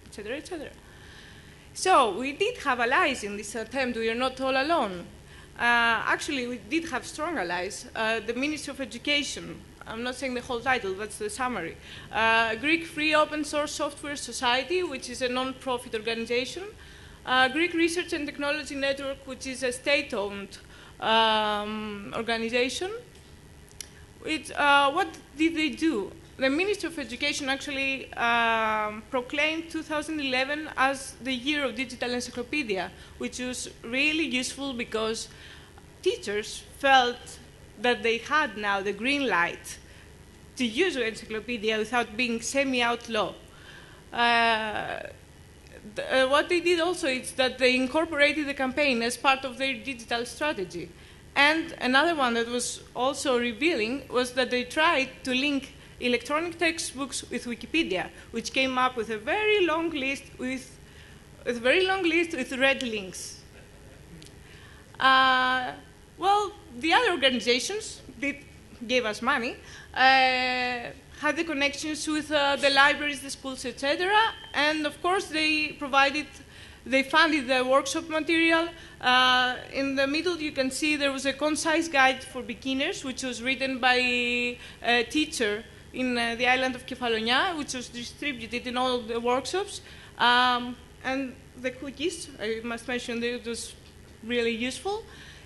Etc., etc. So we did have allies in this attempt. We are not all alone. Uh, actually, we did have strong allies. Uh, the Ministry of Education, I'm not saying the whole title, that's the summary. Uh, Greek Free Open Source Software Society, which is a non-profit organization. Greek Research and Technology Network, which is a state-owned um, organization. It, what did they do? The Ministry of Education actually um, proclaimed 2011 as the year of digital encyclopedia, which was really useful because teachers felt that they had now the green light to use the encyclopedia without being semi-outlaw. Uh, uh, what they did also is that they incorporated the campaign as part of their digital strategy. And another one that was also revealing was that they tried to link electronic textbooks with Wikipedia, which came up with a very long list with, with a very long list with red links. Uh, well, the other organizations did gave us money, uh, had the connections with uh, the libraries, the schools, etc. And of course, they provided, they funded the workshop material. Uh, in the middle, you can see there was a concise guide for beginners, which was written by a teacher in uh, the island of Kefalonia, which was distributed in all the workshops. Um, and the cookies, I must mention, it was really useful.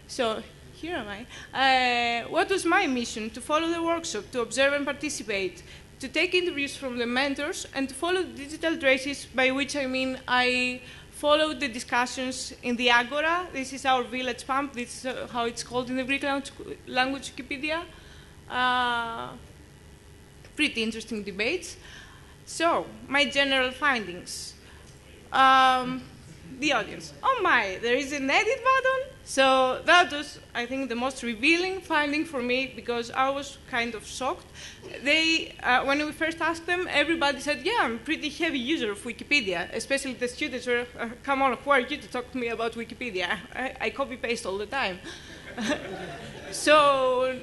So here am I. Uh, what was my mission? To follow the workshop, to observe and participate, to take interviews from the mentors, and to follow digital traces, by which I mean I followed the discussions in the Agora. This is our village pump. This is uh, how it's called in the Greek language, language Wikipedia. Uh, pretty interesting debates. So, my general findings. Um, the audience. Oh my, there is an edit button. So that was, I think, the most revealing finding for me because I was kind of shocked. They, uh, when we first asked them, everybody said, "Yeah, I'm a pretty heavy user of Wikipedia." Especially the students were, uh, "Come on, who are you to talk to me about Wikipedia? I, I copy paste all the time." [laughs] so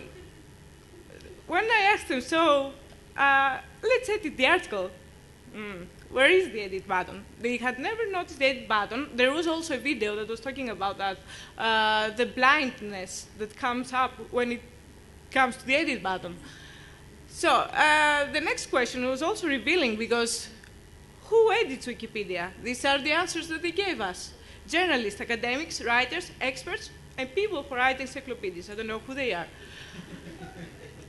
when I asked them, "So uh, let's edit the article," mm, where is the edit button? They had never noticed the edit button. There was also a video that was talking about that, uh, the blindness that comes up when it comes to the edit button. So uh, the next question was also revealing because who edits Wikipedia? These are the answers that they gave us. Journalists, academics, writers, experts, and people who write encyclopedias. I don't know who they are.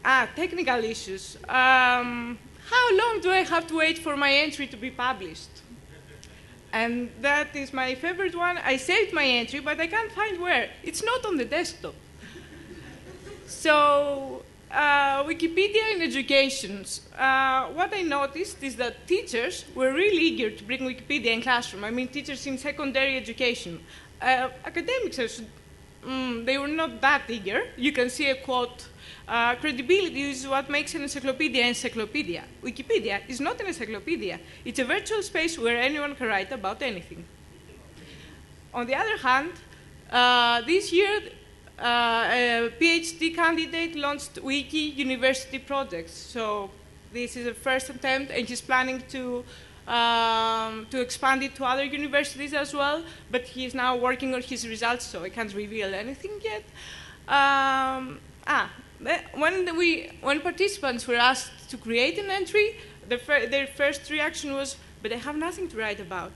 Ah, technical issues. Um, how long do I have to wait for my entry to be published? And that is my favorite one. I saved my entry, but I can't find where. It's not on the desktop. So, uh, Wikipedia in education. Uh, what I noticed is that teachers were really eager to bring Wikipedia in classroom. I mean, teachers in secondary education. Uh, academics, mm, they were not that eager. You can see a quote uh, credibility is what makes an encyclopedia an encyclopedia. Wikipedia is not an encyclopedia. It's a virtual space where anyone can write about anything. On the other hand, uh, this year, uh, a PhD candidate launched Wiki University projects. So this is a first attempt, and he's planning to um, to expand it to other universities as well. But he is now working on his results, so I can't reveal anything yet. Um, ah, when, we, when participants were asked to create an entry, the fir their first reaction was, but I have nothing to write about.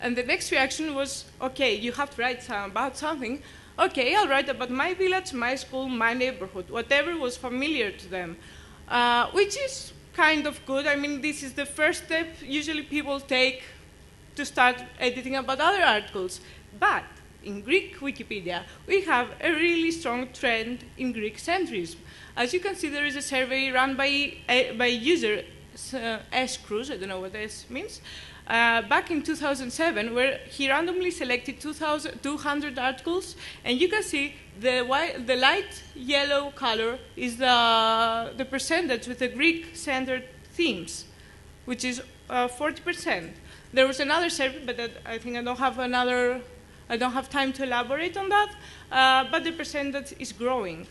And the next reaction was, okay, you have to write some, about something. Okay, I'll write about my village, my school, my neighborhood, whatever was familiar to them, uh, which is kind of good. I mean, this is the first step usually people take to start editing about other articles. But in Greek Wikipedia, we have a really strong trend in Greek centrism. As you can see, there is a survey run by, uh, by user uh, S. Cruz, I don't know what S means, uh, back in 2007, where he randomly selected 200 articles, and you can see the, white, the light yellow color is the, the percentage with the Greek-centered themes, which is 40%. Uh, there was another survey, but I think I don't have another I don't have time to elaborate on that, uh, but the percentage is growing.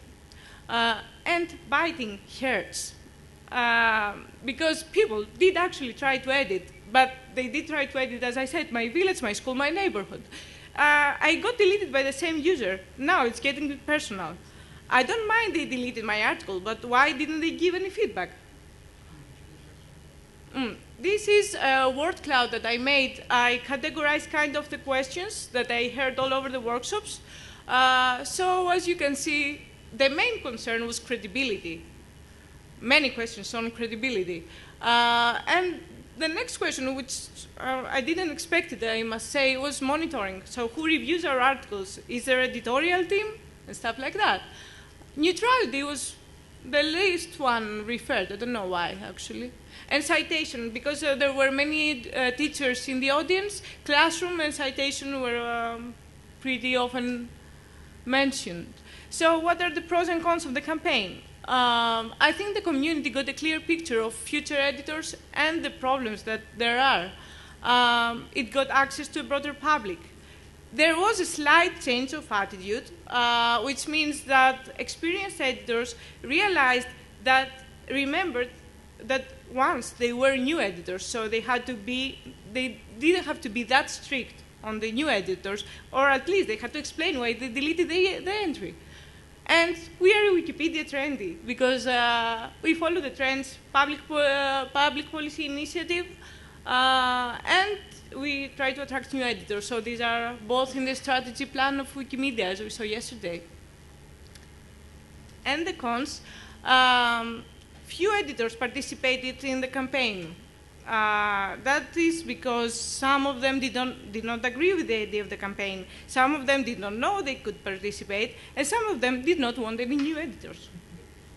Uh, and biting hurts. Uh, because people did actually try to edit, but they did try to edit, as I said, my village, my school, my neighborhood. Uh, I got deleted by the same user. Now it's getting personal. I don't mind they deleted my article, but why didn't they give any feedback? Mm. This is a word cloud that I made. I categorized kind of the questions that I heard all over the workshops. Uh, so as you can see, the main concern was credibility. Many questions on credibility. Uh, and the next question, which uh, I didn't expect it, I must say, was monitoring. So who reviews our articles? Is there editorial team? And stuff like that. Neutrality was the least one referred. I don't know why, actually. And citation, because uh, there were many uh, teachers in the audience, classroom and citation were um, pretty often mentioned. So what are the pros and cons of the campaign? Um, I think the community got a clear picture of future editors and the problems that there are. Um, it got access to a broader public. There was a slight change of attitude, uh, which means that experienced editors realized that, remembered that once they were new editors, so they had to be, they didn't have to be that strict on the new editors, or at least they had to explain why they deleted the, the entry. And we are Wikipedia trendy because uh, we follow the trends, public, uh, public policy initiative, uh, and we try to attract new editors. So these are both in the strategy plan of Wikimedia, as we saw yesterday. And the cons, um, few editors participated in the campaign. Uh, that is because some of them did not, did not agree with the idea of the campaign. Some of them did not know they could participate, and some of them did not want any new editors.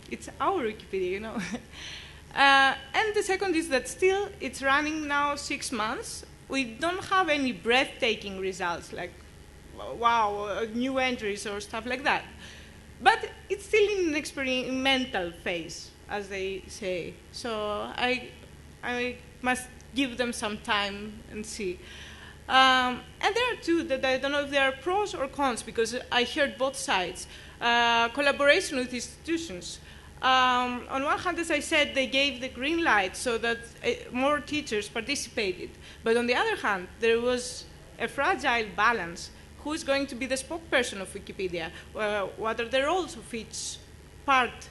It's our Wikipedia, you know. [laughs] uh, and the second is that still it's running now six months. We don't have any breathtaking results like, wow, uh, new entries or stuff like that. But it's still in an experimental phase, as they say. So I, I must give them some time and see. Um, and there are two that I don't know if they are pros or cons because I heard both sides. Uh, collaboration with institutions. Um, on one hand, as I said, they gave the green light so that uh, more teachers participated. But on the other hand, there was a fragile balance. Who is going to be the spokesperson of Wikipedia? Uh, what are the roles of each part?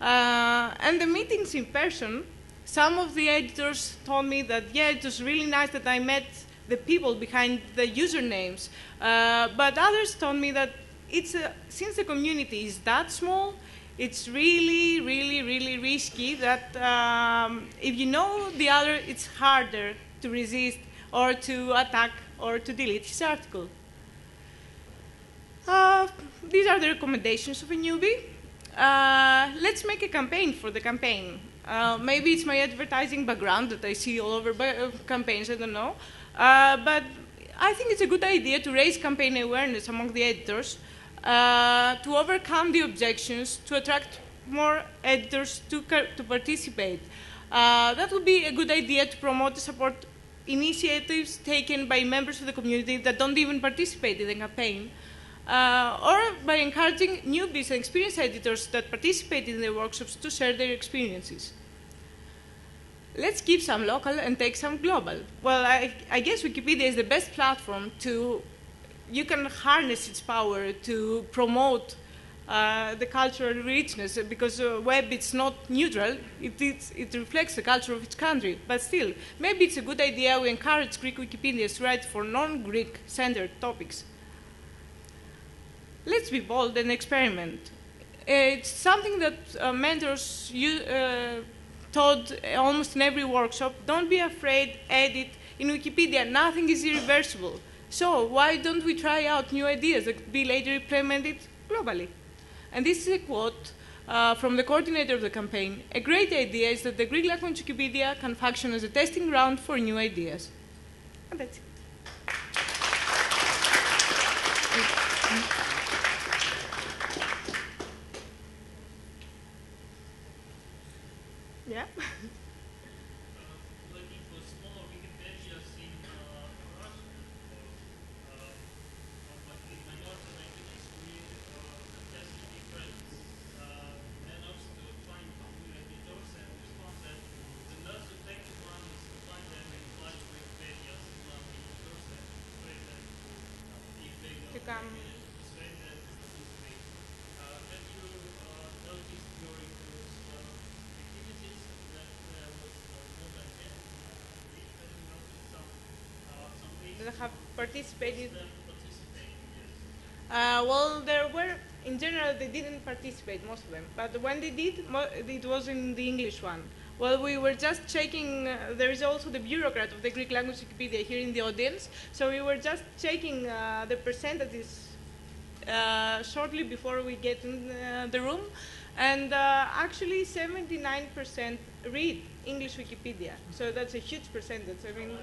Uh, and the meetings in person some of the editors told me that, yeah, it was really nice that I met the people behind the usernames. Uh, but others told me that it's a, since the community is that small, it's really, really, really risky that um, if you know the other, it's harder to resist or to attack or to delete his article. Uh, these are the recommendations of a newbie. Uh, let's make a campaign for the campaign. Uh, maybe it's my advertising background that I see all over uh, campaigns, I don't know. Uh, but I think it's a good idea to raise campaign awareness among the editors, uh, to overcome the objections, to attract more editors to, to participate. Uh, that would be a good idea to promote and support initiatives taken by members of the community that don't even participate in the campaign. Uh, or by encouraging newbies and experienced editors that participate in the workshops to share their experiences. Let's keep some local and take some global. Well, I, I guess Wikipedia is the best platform to, you can harness its power to promote uh, the cultural richness because uh, web it's not neutral it, it reflects the culture of its country but still maybe it's a good idea we encourage greek wikipedias to write for non-greek centered topics let's be bold and experiment. It's something that uh, mentors you, uh, taught almost in every workshop. Don't be afraid, edit. In Wikipedia, nothing is irreversible. So why don't we try out new ideas that could be later implemented globally? And this is a quote uh, from the coordinator of the campaign. A great idea is that the Greek language Wikipedia can function as a testing ground for new ideas. And that's it. Yeah. looking for smaller Wikipedias in uh, Russian or uh, or like in minority languages, we uh, tested different uh, methods to find new editors and we found that the most effective one is to find them in large Wikipedias in one editors and persuade them if they To know come. persuade them to participate. Uh, that have participated. Uh, well, there were, in general, they didn't participate, most of them. But when they did, it was in the English one. Well, we were just checking, uh, there is also the bureaucrat of the Greek language Wikipedia here in the audience. So we were just checking uh, the percentages uh, shortly before we get in uh, the room. And uh, actually, 79% read English Wikipedia. So that's a huge percentage. I mean,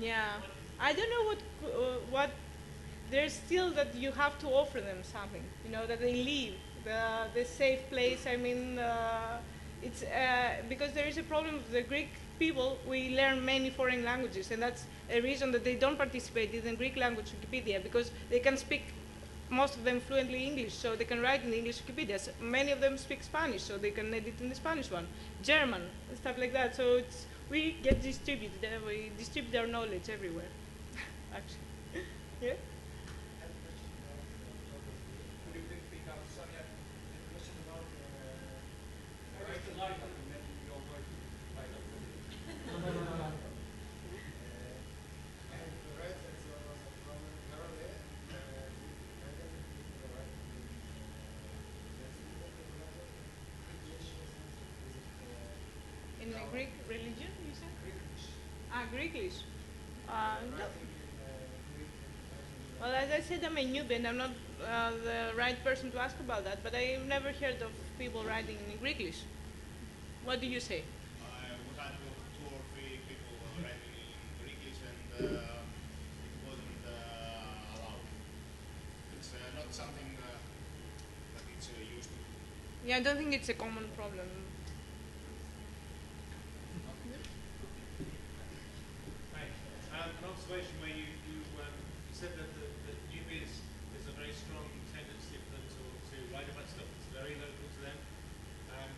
Yeah, I don't know what uh, what. There's still that you have to offer them something. You know that they leave the the safe place. I mean, uh, it's uh, because there is a problem with the Greek people. We learn many foreign languages, and that's a reason that they don't participate in the Greek language Wikipedia because they can speak. Most of them fluently English, so they can write in English Wikipedia. So many of them speak Spanish, so they can edit in the Spanish one. German, stuff like that. So it's we get distributed. We distribute our knowledge everywhere. [laughs] Actually, yeah. In the Greek religion, you said? Ah, Greeklish. Uh, no. Well, as I said, I'm a newbie and I'm not uh, the right person to ask about that, but I've never heard of people writing in Greeklish. What do you say? I was had two or three people uh, writing in Greek and uh, it wasn't uh, allowed. It's uh, not something uh, that it's uh, used to. Yeah, I don't think it's a common problem. Thanks. Um, an observation where you, you, um, you said that the, the newbies, there's a very strong tendency for them to, to write about stuff that's very local to them. Um,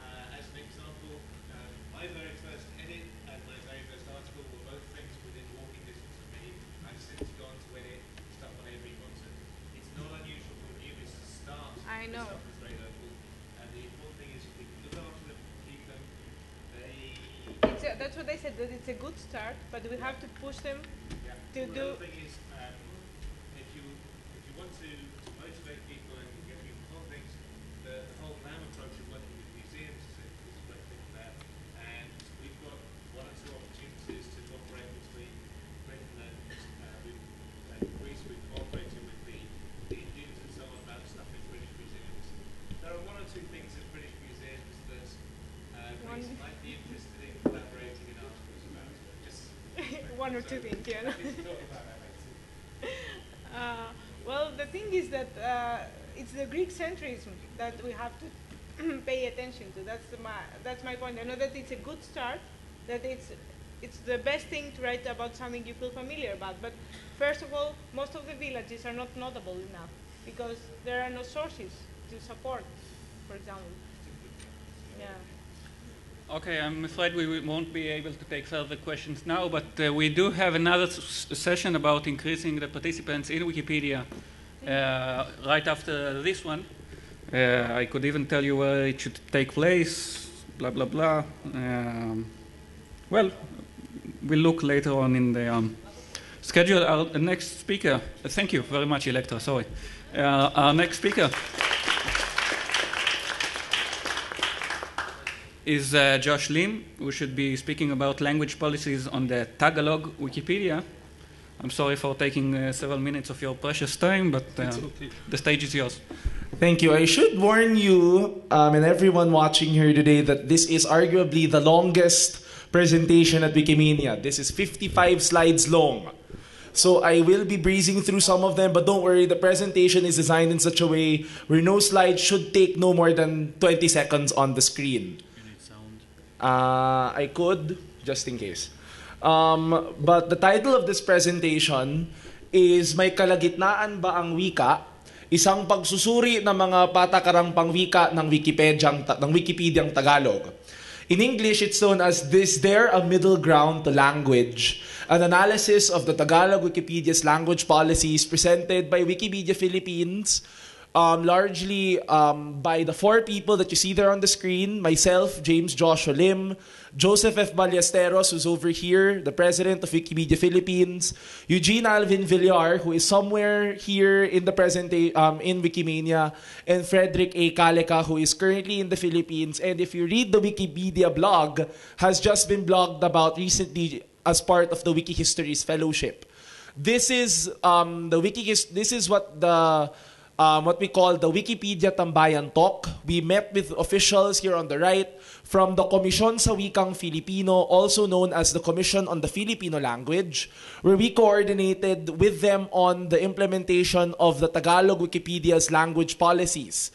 uh, as an example, um, my very first edit and my very first article were both things within walking distance of me. I've since gone to edit stuff on every concert. It's not unusual for newbies to start I with know. stuff that's very local. And the important thing is if we can look after them, keep them, they It's a, that's what I said, that it's a good start, but we have to push them to do. The other thing is, um, if you if you want to, to motivate people and get people on things, the, the whole GLAM approach of working with museums is a, is a great thing there. And we've got one or two opportunities to cooperate between Britain and uh, with, and Greece. We've cooperated with the, the Indians and so on about stuff in British museums. There are one or two things in British museums that uh, Greece One- might be interested in collaborating in articles about. Just One or two things, yeah. Nothing to talk about, [laughs] Uh, well, the thing is that uh, it's the Greek centrism that we have to [clears throat] pay attention to. That's my that's my point. I know that it's a good start, that it's it's the best thing to write about something you feel familiar about. But first of all, most of the villages are not notable enough because there are no sources to support, for example. Okay, I'm afraid we won't be able to take further questions now, but uh, we do have another session about increasing the participants in Wikipedia uh, right after this one. Uh, I could even tell you where it should take place, blah, blah, blah. Um, well, we'll look later on in the um, schedule. Our next speaker, uh, thank you very much, Ilektra, sorry. Uh, our next speaker is uh, Josh Lim, who should be speaking about language policies on the Tagalog Wikipedia. I'm sorry for taking uh, several minutes of your precious time, but uh, the stage is yours. Thank you. I should warn you um, and everyone watching here today that this is arguably the longest presentation at Wikimania. This is 55 slides long. So I will be breezing through some of them, but don't worry, the presentation is designed in such a way where no slide should take no more than 20 seconds on the screen. Uh, I could, just in case. Um, but the title of this presentation is May kalagitnaan ba ang wika? Isang pagsusuri ng mga patakarang pangwika ng Wikipedia ng Wikipediang Tagalog. In English, it's known as Is There a Middle Ground to Language? An analysis of the Tagalog Wikipedia's language policies presented by Wikimedia Philippines um, largely um, by the four people that you see there on the screen myself, James Joshua Lim, Joseph F. Ballesteros, who's over here, the president of Wikimedia Philippines, Eugene Alvin Villar, who is somewhere here in the present um, in Wikimania, and Frederick A. Kaleka, who is currently in the Philippines. And if you read the Wikipedia blog, has just been blogged about recently as part of the Wiki Histories Fellowship. This is um, the wiki. This is what the um, what we call the Wikipedia Tambayan Talk. We met with officials here on the right from the Komisyon sa Wikang Filipino, also known as the Commission on the Filipino Language, where we coordinated with them on the implementation of the Tagalog Wikipedia's language policies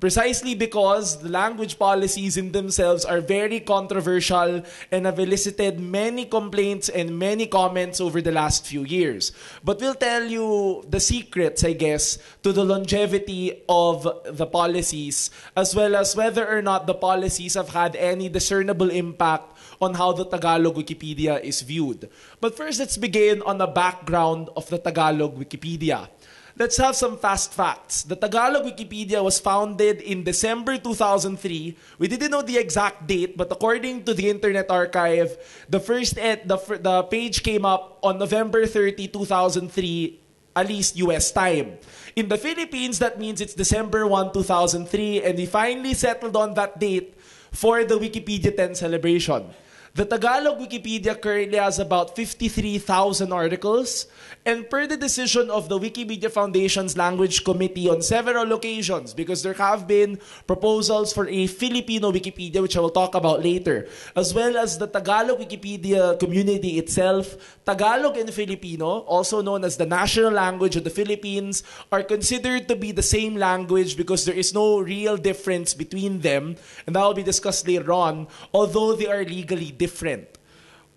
precisely because the language policies in themselves are very controversial and have elicited many complaints and many comments over the last few years. But we'll tell you the secrets, I guess, to the longevity of the policies, as well as whether or not the policies have had any discernible impact on how the Tagalog Wikipedia is viewed. But first, let's begin on the background of the Tagalog Wikipedia. Let's have some fast facts. The Tagalog Wikipedia was founded in December 2003. We didn't know the exact date, but according to the Internet Archive, the first ed, the, the page came up on November 30, 2003, at least US time. In the Philippines, that means it's December 1, 2003, and we finally settled on that date for the Wikipedia 10 celebration. The Tagalog Wikipedia currently has about 53,000 articles, and per the decision of the Wikimedia Foundation's Language Committee on several occasions, because there have been proposals for a Filipino Wikipedia, which I will talk about later, as well as the Tagalog Wikipedia community itself, Tagalog and Filipino, also known as the national language of the Philippines, are considered to be the same language because there is no real difference between them, and that will be discussed later on, although they are legally different different.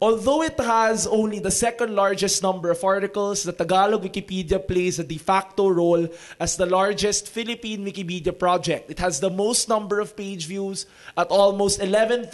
Although it has only the second largest number of articles, the Tagalog Wikipedia plays a de facto role as the largest Philippine Wikipedia project. It has the most number of page views at almost 11,000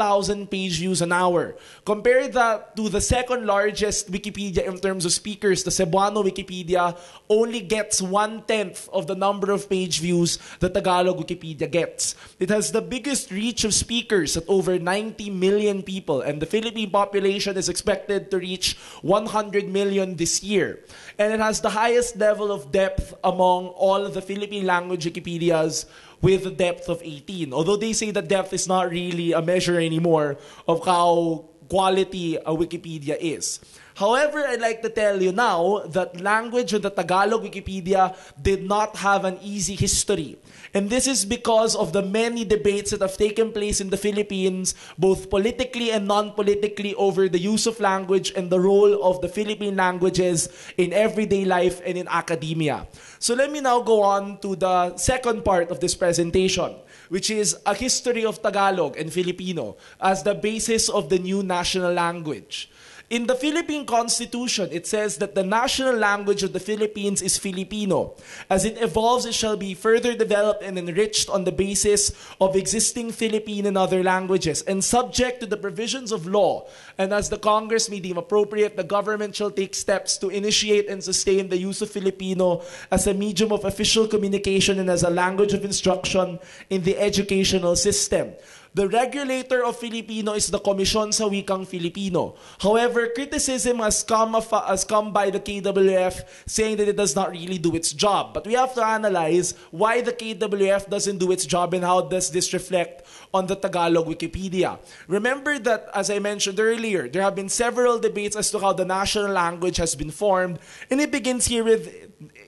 page views an hour. Compare that to the second largest Wikipedia in terms of speakers, the Cebuano Wikipedia only gets one-tenth of the number of page views the Tagalog Wikipedia gets. It has the biggest reach of speakers at over 90 million people, and the Philippine population population is expected to reach 100 million this year. And it has the highest level of depth among all the Philippine language Wikipedias with a depth of 18. Although they say that depth is not really a measure anymore of how quality a Wikipedia is. However, I'd like to tell you now that language in the Tagalog Wikipedia did not have an easy history. And this is because of the many debates that have taken place in the Philippines, both politically and non-politically, over the use of language and the role of the Philippine languages in everyday life and in academia. So let me now go on to the second part of this presentation, which is a history of Tagalog and Filipino as the basis of the new national language. In the Philippine Constitution, it says that the national language of the Philippines is Filipino. As it evolves, it shall be further developed and enriched on the basis of existing Philippine and other languages, and subject to the provisions of law. And as the Congress may deem appropriate, the government shall take steps to initiate and sustain the use of Filipino as a medium of official communication and as a language of instruction in the educational system. The regulator of Filipino is the Komisyon sa Wikang Filipino. However, criticism has come, of, has come by the KWF saying that it does not really do its job. But we have to analyze why the KWF doesn't do its job and how does this reflect on the Tagalog Wikipedia. Remember that, as I mentioned earlier, there have been several debates as to how the national language has been formed, and it begins here with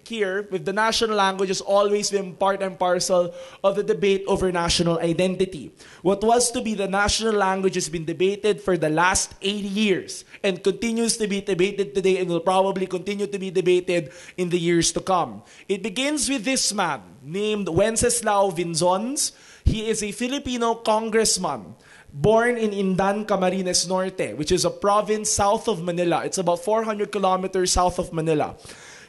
here with the national language has always been part and parcel of the debate over national identity. What was to be the national language has been debated for the last 80 years and continues to be debated today and will probably continue to be debated in the years to come. It begins with this man named Wenceslao Vinzons. He is a Filipino congressman born in Indan, Camarines Norte, which is a province south of Manila. It's about 400 kilometers south of Manila.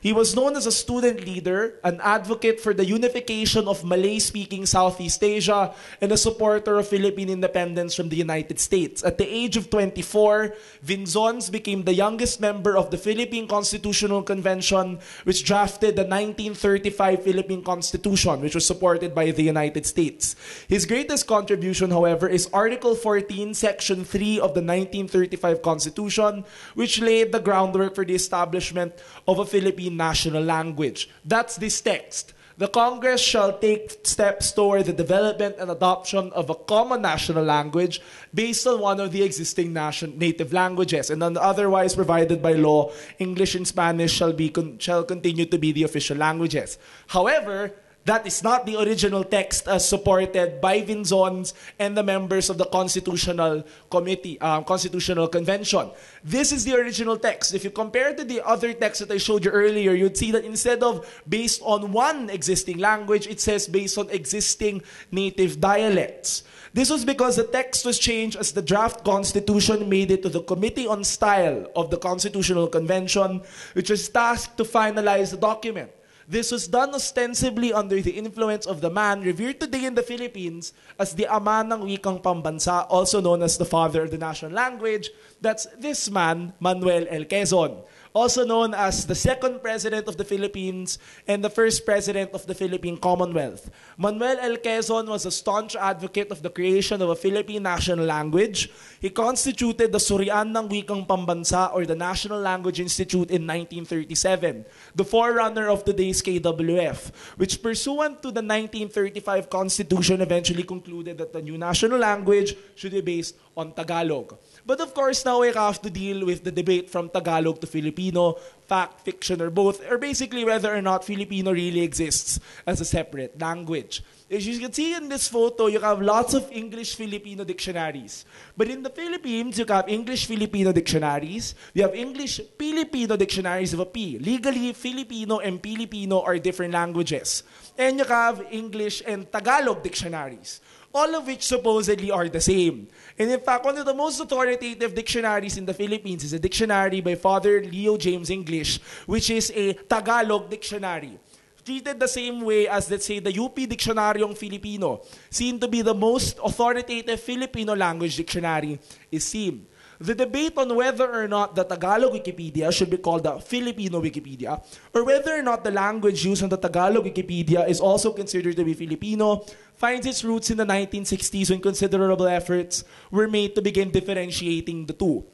He was known as a student leader, an advocate for the unification of Malay speaking Southeast Asia, and a supporter of Philippine independence from the United States. At the age of 24, Vinzons became the youngest member of the Philippine Constitutional Convention, which drafted the 1935 Philippine Constitution, which was supported by the United States. His greatest contribution, however, is Article 14, Section 3 of the 1935 Constitution, which laid the groundwork for the establishment of a Philippine national language. That's this text. The Congress shall take steps toward the development and adoption of a common national language based on one of the existing nation, native languages, and on otherwise provided by law, English and Spanish shall be shall continue to be the official languages. However, that is not the original text as supported by Vinzons and the members of the Constitutional Committee, um, Constitutional Convention. This is the original text. If you compare to the other text that I showed you earlier, you'd see that instead of based on one existing language, it says based on existing native dialects. This was because the text was changed as the draft constitution made it to the Committee on Style of the Constitutional Convention, which was tasked to finalize the document. This was done ostensibly under the influence of the man revered today in the Philippines as the ama ng wikang pambansa, also known as the father of the national language. That's this man, Manuel L. Quezon also known as the second president of the Philippines and the first president of the Philippine Commonwealth. Manuel L. Quezon was a staunch advocate of the creation of a Philippine national language. He constituted the Surian ng Wikang Pambansa or the National Language Institute in 1937, the forerunner of today's KWF, which pursuant to the 1935 Constitution eventually concluded that the new national language should be based on Tagalog. But of course, now we have to deal with the debate from Tagalog to Filipino, fact, fiction, or both, or basically whether or not Filipino really exists as a separate language. As you can see in this photo, you have lots of English-Filipino dictionaries. But in the Philippines, you have English-Filipino dictionaries. You have English-Filipino dictionaries of a P. Legally, Filipino and Filipino are different languages. And you have English and Tagalog dictionaries all of which supposedly are the same. And in fact, one of the most authoritative dictionaries in the Philippines is a dictionary by Father Leo James English, which is a Tagalog dictionary. Treated the same way as, let's say, the UP Diksiyonaryong Filipino, seen to be the most authoritative Filipino language dictionary, is seen. The debate on whether or not the Tagalog Wikipedia should be called the Filipino Wikipedia, or whether or not the language used on the Tagalog Wikipedia is also considered to be Filipino, finds its roots in the 1960s when considerable efforts were made to begin differentiating the two.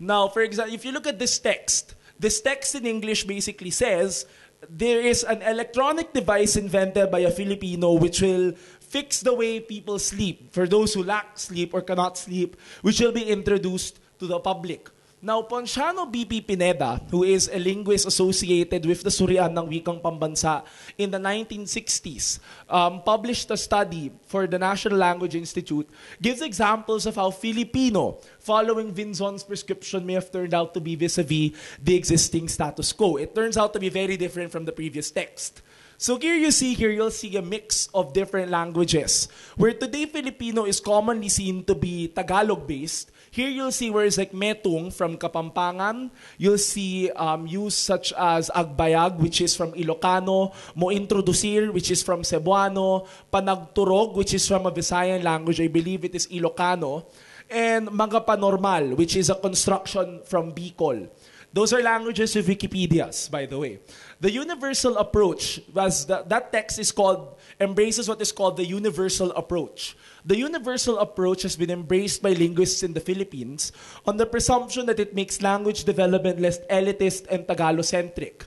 Now, for example, if you look at this text, this text in English basically says there is an electronic device invented by a Filipino which will fix the way people sleep for those who lack sleep or cannot sleep, which will be introduced to the public. Now, Ponciano BP Pineda, who is a linguist associated with the Surian ng Wikang Pambansa in the 1960s, um, published a study for the National Language Institute, gives examples of how Filipino, following Vinzon's prescription, may have turned out to be vis-a-vis the existing status quo. It turns out to be very different from the previous text. So here you see, here you'll see a mix of different languages. Where today Filipino is commonly seen to be Tagalog-based, here you'll see words like metung from Kapampangan. You'll see um, use such as agbayag, which is from Ilocano, mo introducir, which is from Cebuano, panagturog, which is from a Visayan language. I believe it is Ilocano. And mga panormal, which is a construction from Bicol. Those are languages of Wikipedias, by the way. The universal approach was the, that text is called embraces what is called the universal approach. The universal approach has been embraced by linguists in the Philippines on the presumption that it makes language development less elitist and Tagalog-centric.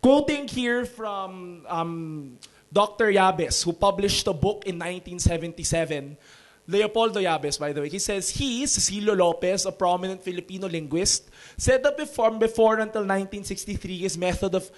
Quoting here from um, Dr. Yabes, who published a book in 1977, Leopoldo Yabes, by the way, he says he, Cecilio Lopez, a prominent Filipino linguist, said that before, before until 1963, his method of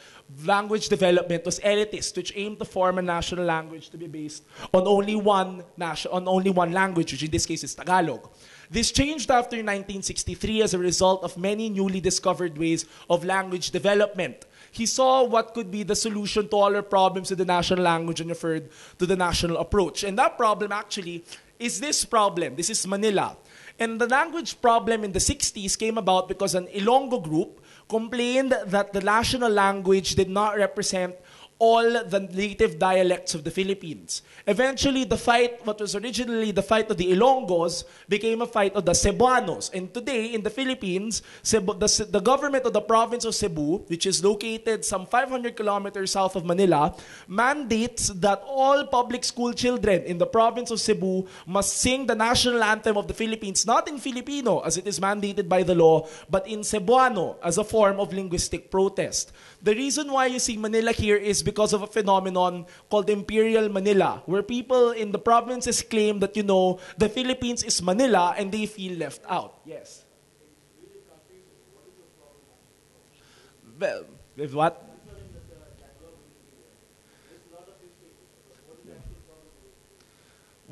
language development was elitist, which aimed to form a national language to be based on only one nation, on only one language, which in this case is Tagalog. This changed after 1963 as a result of many newly discovered ways of language development. He saw what could be the solution to all our problems with the national language and referred to the national approach. And that problem actually is this problem. This is Manila. And the language problem in the 60s came about because an Ilonggo group complained that the national language did not represent all the native dialects of the Philippines. Eventually, the fight, what was originally the fight of the Ilonggos, became a fight of the Cebuanos. And today, in the Philippines, Cebu, the, the government of the province of Cebu, which is located some 500 kilometers south of Manila, mandates that all public school children in the province of Cebu must sing the national anthem of the Philippines, not in Filipino, as it is mandated by the law, but in Cebuano, as a form of linguistic protest. The reason why you see Manila here is because of a phenomenon called Imperial Manila, where people in the provinces claim that, you know, the Philippines is Manila and they feel left out. Yes. Well, with what?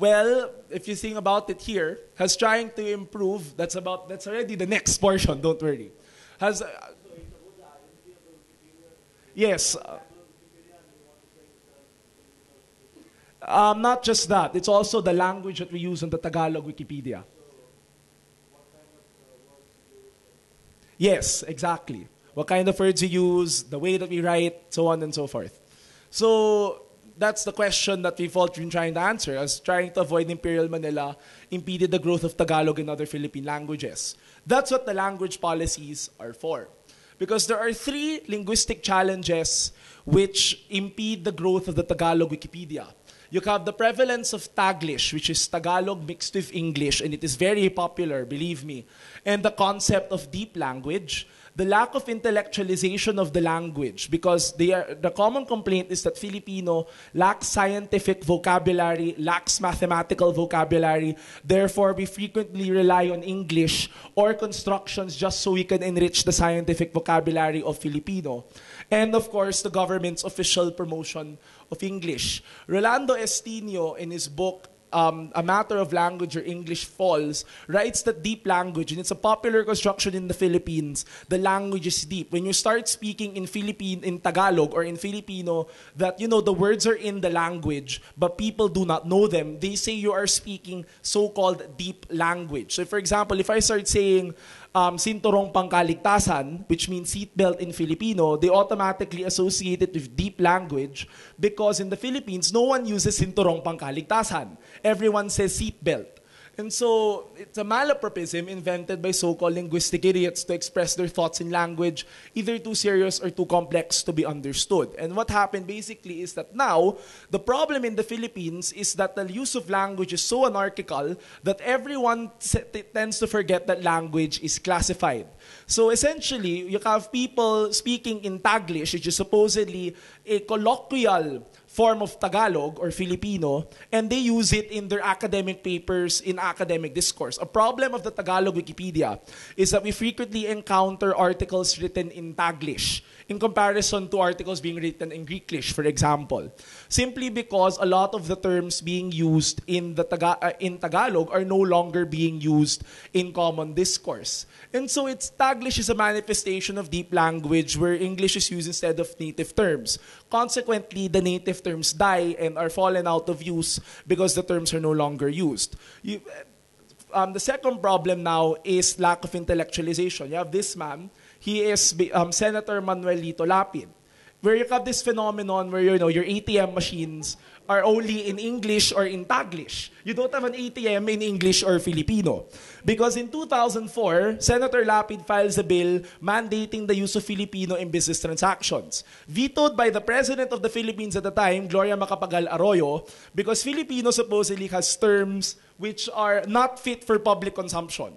Well, if you think about it here, has trying to improve. That's about. That's already the next [laughs] portion. Don't worry. Has. Uh, yes. Uh, um, not just that. It's also the language that we use in the Tagalog Wikipedia. Yes, exactly. What kind of words we use, the way that we write, so on and so forth. So that's the question that we've all been trying to answer, as trying to avoid Imperial Manila impeded the growth of Tagalog and other Philippine languages. That's what the language policies are for. Because there are three linguistic challenges which impede the growth of the Tagalog Wikipedia. You have the prevalence of Taglish, which is Tagalog mixed with English, and it is very popular, believe me. And the concept of deep language, the lack of intellectualization of the language, because are, the common complaint is that Filipino lacks scientific vocabulary, lacks mathematical vocabulary. Therefore, we frequently rely on English or constructions just so we can enrich the scientific vocabulary of Filipino. And of course, the government's official promotion of English. Rolando S. Tinio, in his book, um, A Matter of Language or English Falls, writes that deep language, and it's a popular construction in the Philippines, the language is deep. When you start speaking in Philippine, in Tagalog or in Filipino, that, you know, the words are in the language, but people do not know them, they say you are speaking so-called deep language. So for example, if I start saying, um, sinturong pangkaligtasan, which means seatbelt in Filipino, they automatically associate it with deep language because in the Philippines, no one uses sinturong pangkaligtasan. Everyone says seatbelt. And so it's a malapropism invented by so-called linguistic idiots to express their thoughts in language, either too serious or too complex to be understood. And what happened basically is that now, the problem in the Philippines is that the use of language is so anarchical that everyone tends to forget that language is classified. So essentially, you have people speaking in Taglish, which is supposedly a colloquial form of Tagalog or Filipino, and they use it in their academic papers in academic discourse. A problem of the Tagalog Wikipedia is that we frequently encounter articles written in Taglish in comparison to articles being written in Greeklish, for example. Simply because a lot of the terms being used in, the Taga uh, in Tagalog are no longer being used in common discourse. And so it's Taglish is a manifestation of deep language where English is used instead of native terms. Consequently, the native terms die and are fallen out of use because the terms are no longer used. You, um, the second problem now is lack of intellectualization. You have this man he is um, Senator Manuelito Lapid. Where you have this phenomenon where you know your ATM machines are only in English or in Taglish. You don't have an ATM in English or Filipino. Because in 2004, Senator Lapid files a bill mandating the use of Filipino in business transactions. Vetoed by the President of the Philippines at the time, Gloria Macapagal Arroyo, because Filipino supposedly has terms which are not fit for public consumption.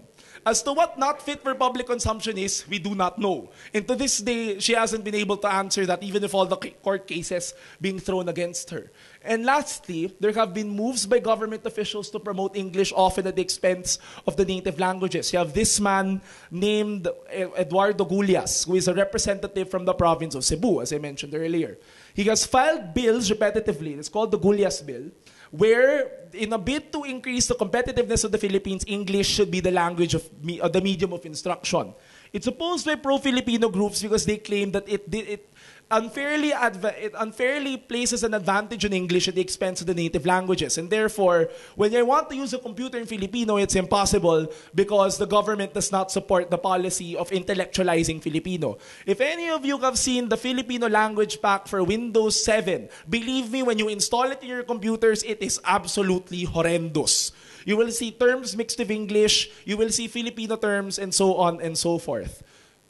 As to what not fit for public consumption is, we do not know. And to this day, she hasn't been able to answer that even if all the court cases being thrown against her. And lastly, there have been moves by government officials to promote English often at the expense of the native languages. You have this man named eh, Eduardo Gullas, who is a representative from the province of Cebu, as I mentioned earlier. He has filed bills repetitively. It's called the Gullas Bill where in a bid to increase the competitiveness of the Philippines, English should be the language of me, uh, the medium of instruction. It's opposed by pro-Filipino groups because they claim that it, it unfairly it unfairly places an advantage on English at the expense of the native languages. And therefore, when you want to use a computer in Filipino, it's impossible because the government does not support the policy of intellectualizing Filipino. If any of you have seen the Filipino language pack for Windows 7, believe me, when you install it in your computers, it is absolutely horrendous. You will see terms mixed with English, you will see Filipino terms, and so on and so forth.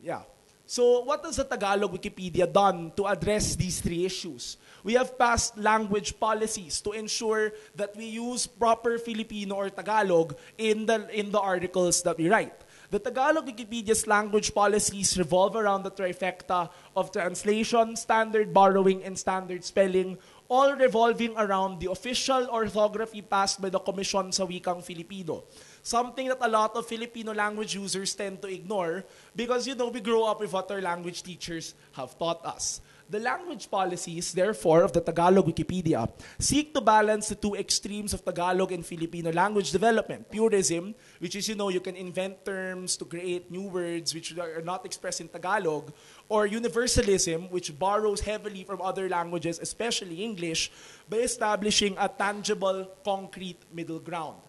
Yeah. So, what has the Tagalog Wikipedia done to address these three issues? We have passed language policies to ensure that we use proper Filipino or Tagalog in the, in the articles that we write. The Tagalog Wikipedia's language policies revolve around the trifecta of translation, standard borrowing, and standard spelling, all revolving around the official orthography passed by the Commission sa Wikang Filipino something that a lot of Filipino language users tend to ignore because, you know, we grow up with what our language teachers have taught us. The language policies, therefore, of the Tagalog Wikipedia seek to balance the two extremes of Tagalog and Filipino language development. Purism, which is, you know, you can invent terms to create new words which are not expressed in Tagalog, or universalism, which borrows heavily from other languages, especially English, by establishing a tangible, concrete middle ground.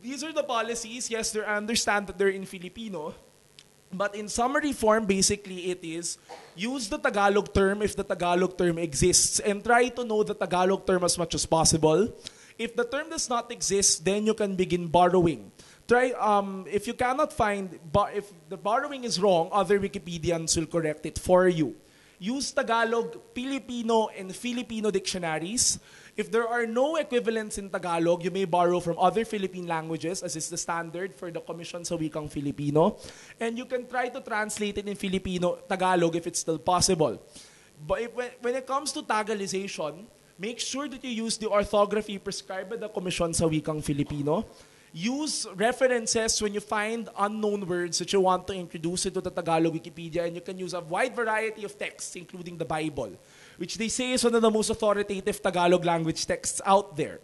These are the policies. Yes, they understand that they're in Filipino. But in summary form, basically it is use the Tagalog term if the Tagalog term exists and try to know the Tagalog term as much as possible. If the term does not exist, then you can begin borrowing. Try um, if you cannot find if the borrowing is wrong, other Wikipedians will correct it for you. Use Tagalog, Filipino, and Filipino dictionaries. If there are no equivalents in Tagalog, you may borrow from other Philippine languages as is the standard for the Commission sa Wikang Filipino. And you can try to translate it in Filipino, Tagalog if it's still possible. But if, when it comes to Tagalization, make sure that you use the orthography prescribed by the Commission sa Wikang Filipino. Use references when you find unknown words that you want to introduce into the Tagalog Wikipedia, and you can use a wide variety of texts, including the Bible which they say is one of the most authoritative Tagalog language texts out there.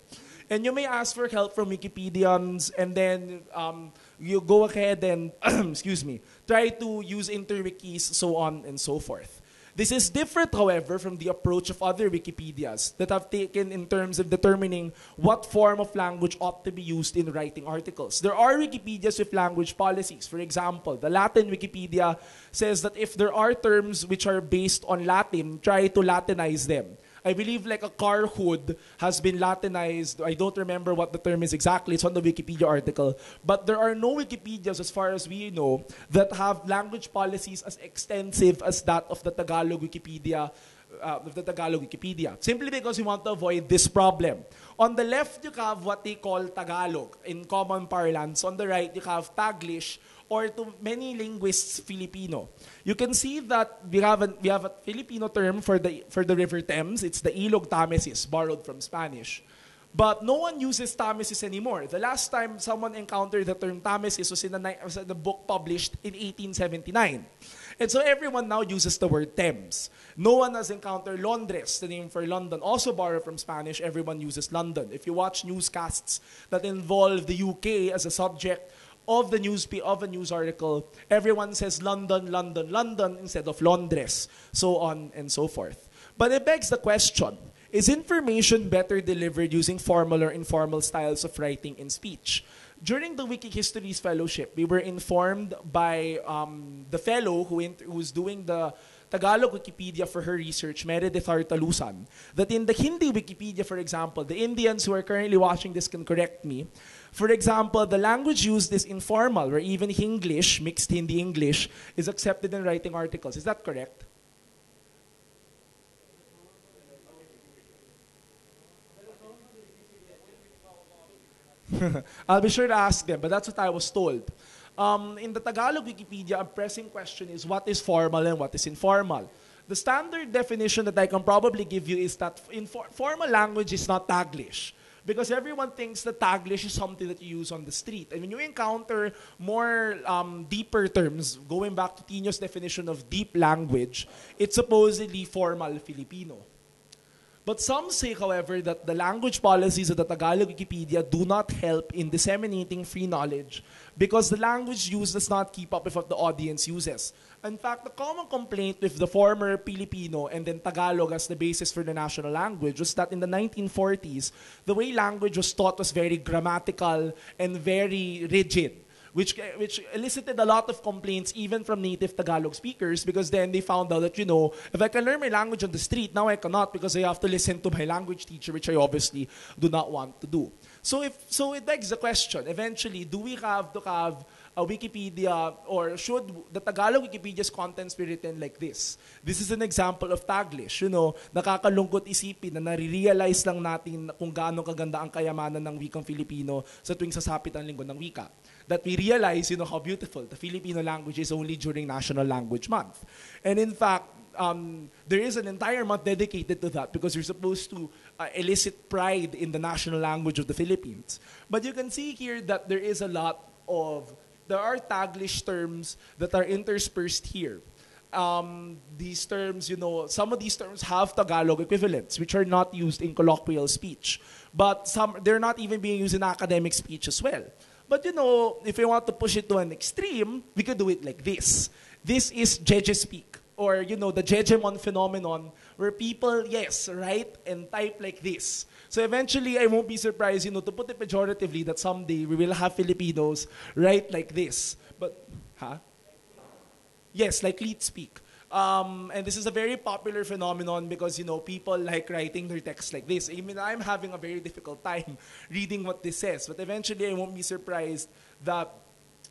And you may ask for help from Wikipedians, and then um, you go ahead and, [clears throat] excuse me, try to use interwikis, so on and so forth. This is different, however, from the approach of other Wikipedias that have taken in terms of determining what form of language ought to be used in writing articles. There are Wikipedias with language policies. For example, the Latin Wikipedia says that if there are terms which are based on Latin, try to Latinize them. I believe like a car hood has been Latinized. I don't remember what the term is exactly. It's on the Wikipedia article. But there are no Wikipedias, as far as we know, that have language policies as extensive as that of the Tagalog Wikipedia uh, of the Tagalog Wikipedia. Simply because we want to avoid this problem. On the left, you have what they call Tagalog in common parlance. On the right, you have Taglish, or to many linguists, Filipino. You can see that we have, a, we have a Filipino term for the, for the River Thames. It's the Ilog Tamesis, borrowed from Spanish. But no one uses Tamesis anymore. The last time someone encountered the term Tamesis was in was in the book published in 1879. And so everyone now uses the word Thames. No one has encountered Londres, the name for London, also borrowed from Spanish. Everyone uses London. If you watch newscasts that involve the UK as a subject, of the news of a news article, everyone says London, London, London instead of Londres, so on and so forth. But it begs the question, is information better delivered using formal or informal styles of writing and speech? During the Wikihistory's fellowship, we were informed by um, the fellow who who's doing the Tagalog Wikipedia for her research, Meredith Artalusan, that in the Hindi Wikipedia, for example, the Indians who are currently watching this can correct me, for example, the language used is informal, where even English, mixed Hindi English, is accepted in writing articles. Is that correct? [laughs] I'll be sure to ask them, but that's what I was told. Um, in the Tagalog Wikipedia, a pressing question is what is formal and what is informal. The standard definition that I can probably give you is that formal language is not Taglish. Because everyone thinks that Taglish is something that you use on the street. And when you encounter more um, deeper terms, going back to Tinio's definition of deep language, it's supposedly formal Filipino. But some say, however, that the language policies of the Tagalog Wikipedia do not help in disseminating free knowledge because the language used does not keep up with what the audience uses. In fact, the common complaint with the former Filipino and then Tagalog as the basis for the national language was that in the 1940s, the way language was taught was very grammatical and very rigid which which elicited a lot of complaints even from native Tagalog speakers because then they found out that you know if I can learn my language on the street now I cannot because I have to listen to my language teacher which I obviously do not want to do. So if so it begs the question eventually do we have to have a Wikipedia or should the Tagalog Wikipedia's contents be written like this? This is an example of Taglish. You know, nakakalungkot isipin na nare-realize lang natin kung gaano kaganda ang kayamanan ng wikang Filipino sa tuwing sasapit ang linggo ng wika. That we realize, you know, how beautiful the Filipino language is only during National Language Month. And in fact, um, there is an entire month dedicated to that because you're supposed to uh, elicit pride in the national language of the Philippines. But you can see here that there is a lot of there are Taglish terms that are interspersed here. Um, these terms, you know, some of these terms have Tagalog equivalents, which are not used in colloquial speech. But some, they're not even being used in academic speech as well. But you know, if we want to push it to an extreme, we could do it like this. This is Jeje speak, or you know, the Jejemon phenomenon, where people, yes, write and type like this. So eventually, I won't be surprised, you know, to put it pejoratively, that someday we will have Filipinos write like this. But, huh? Yes, like leet speak. Um, and this is a very popular phenomenon because, you know, people like writing their texts like this. I mean, I'm having a very difficult time [laughs] reading what this says, but eventually I won't be surprised that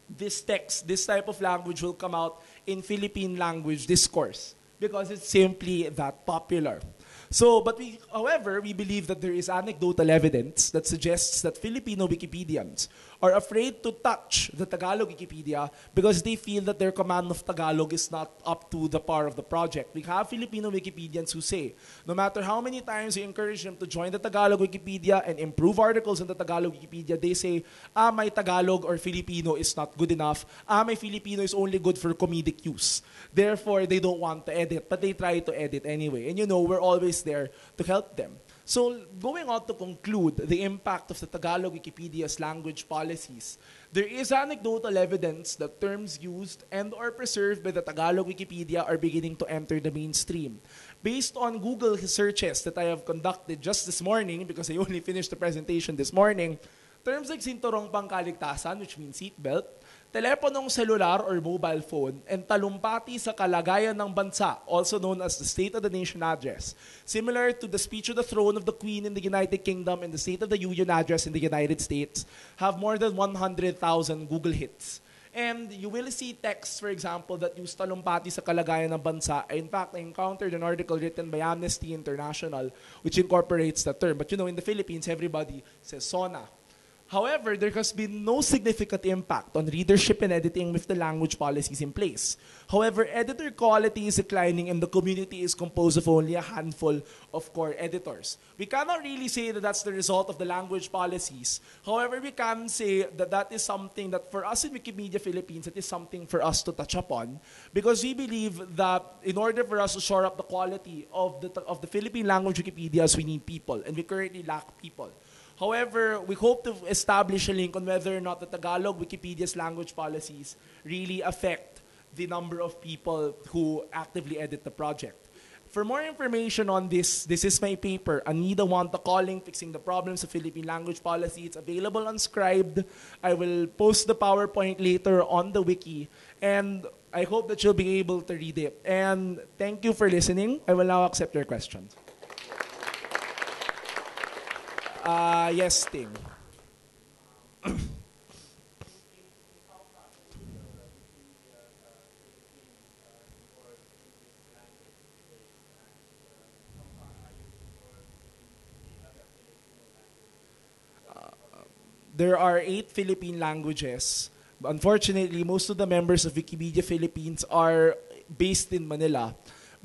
this text, this type of language will come out in Philippine language discourse because it's simply that popular. So, but we, however, we believe that there is anecdotal evidence that suggests that Filipino Wikipedians are afraid to touch the Tagalog Wikipedia because they feel that their command of Tagalog is not up to the par of the project. We have Filipino Wikipedians who say, no matter how many times you encourage them to join the Tagalog Wikipedia and improve articles in the Tagalog Wikipedia, they say, ah, my Tagalog or Filipino is not good enough. Ah, my Filipino is only good for comedic use. Therefore, they don't want to edit, but they try to edit anyway. And you know, we're always there to help them. So, going on to conclude the impact of the Tagalog Wikipedia's language policies, there is anecdotal evidence that terms used and or preserved by the Tagalog Wikipedia are beginning to enter the mainstream. Based on Google searches that I have conducted just this morning, because I only finished the presentation this morning, terms like sinturong pangkaligtasan, which means seatbelt, teleponong selular or mobile phone, and talumpati sa kalagayan ng bansa, also known as the State of the Nation Address, similar to the speech of the throne of the Queen in the United Kingdom and the State of the Union Address in the United States, have more than 100,000 Google hits. And you will see texts, for example, that use talumpati sa kalagayan ng bansa. In fact, I encountered an article written by Amnesty International which incorporates the term. But you know, in the Philippines, everybody says SONA. However, there has been no significant impact on readership and editing with the language policies in place. However, editor quality is declining and the community is composed of only a handful of core editors. We cannot really say that that's the result of the language policies. However, we can say that that is something that for us in Wikimedia Philippines, it is something for us to touch upon because we believe that in order for us to shore up the quality of the, of the Philippine language Wikipedias, we need people and we currently lack people. However, we hope to establish a link on whether or not the Tagalog Wikipedia's language policies really affect the number of people who actively edit the project. For more information on this, this is my paper, Anida Wanta Calling, Fixing the Problems of Philippine Language Policy. It's available on Scribd. I will post the PowerPoint later on the wiki. And I hope that you'll be able to read it. And thank you for listening. I will now accept your questions. Uh, yes, Tim. there are eight Philippine languages. Unfortunately, most of the members of Wikimedia Philippines are based in Manila.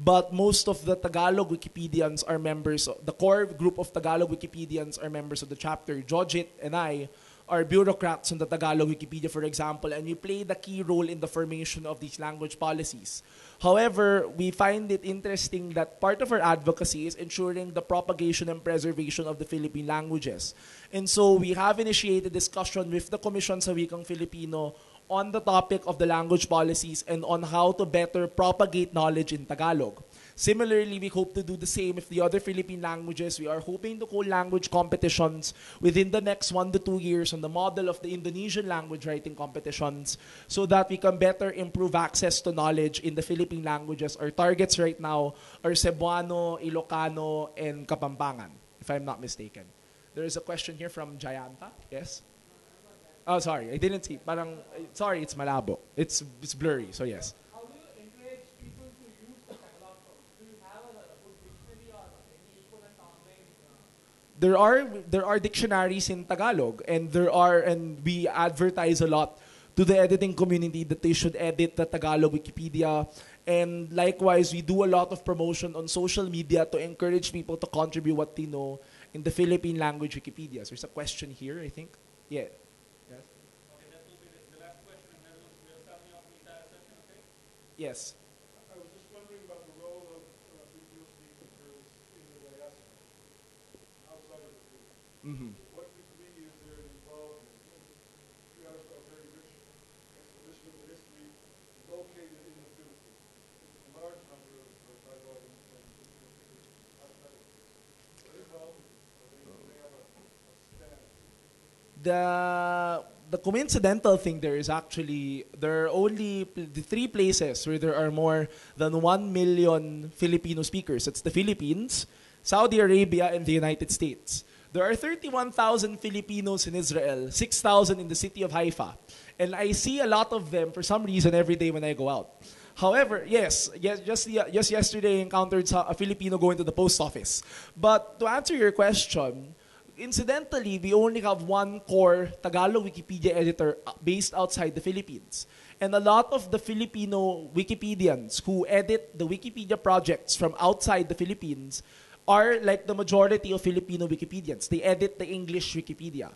But most of the Tagalog Wikipedians are members, of, the core group of Tagalog Wikipedians are members of the chapter. Jojit and I are bureaucrats on the Tagalog Wikipedia, for example, and we play the key role in the formation of these language policies. However, we find it interesting that part of our advocacy is ensuring the propagation and preservation of the Philippine languages. And so we have initiated discussion with the Commission sa Wikang Filipino on the topic of the language policies and on how to better propagate knowledge in Tagalog. Similarly, we hope to do the same with the other Philippine languages. We are hoping to hold language competitions within the next one to two years on the model of the Indonesian language writing competitions so that we can better improve access to knowledge in the Philippine languages. Our targets right now are Cebuano, Ilocano, and Kapampangan, if I'm not mistaken. There is a question here from Jayanta. Yes? Oh, sorry. I didn't see. Parang, sorry, it's malabo. It's, it's blurry, so yes. How do you encourage people to use the Tagalog? Do you have a, a good dictionary or any equivalent online? There are there are dictionaries in Tagalog and there are and we advertise a lot to the editing community that they should edit the Tagalog Wikipedia and likewise we do a lot of promotion on social media to encourage people to contribute what they know in the Philippine language Wikipedia. So there's a question here, I think. Yeah. Yes. I was just wondering about the role of uh, in the diaspora, outside of the Philippines. Mhm. What degree is there? You have a very rich exposition of history located in the Philippines. A large number of uh, Taiwanese and outside of. What involvement? Are they, do they have a, a stand? the the coincidental thing there is actually there are only pl- the three places where there are more than 1 million Filipino speakers. It's the Philippines, Saudi Arabia, and the United States. There are 31,000 Filipinos in Israel, 6,000 in the city of Haifa. And I see a lot of them for some reason every day when I go out. However, yes, yes just, just yesterday I encountered a Filipino going to the post office. But to answer your question, incidentally, we only have one core Tagalog Wikipedia editor uh, based outside the Philippines. And a lot of the Filipino Wikipedians who edit the Wikipedia projects from outside the Philippines are like the majority of Filipino Wikipedians. They edit the English Wikipedia.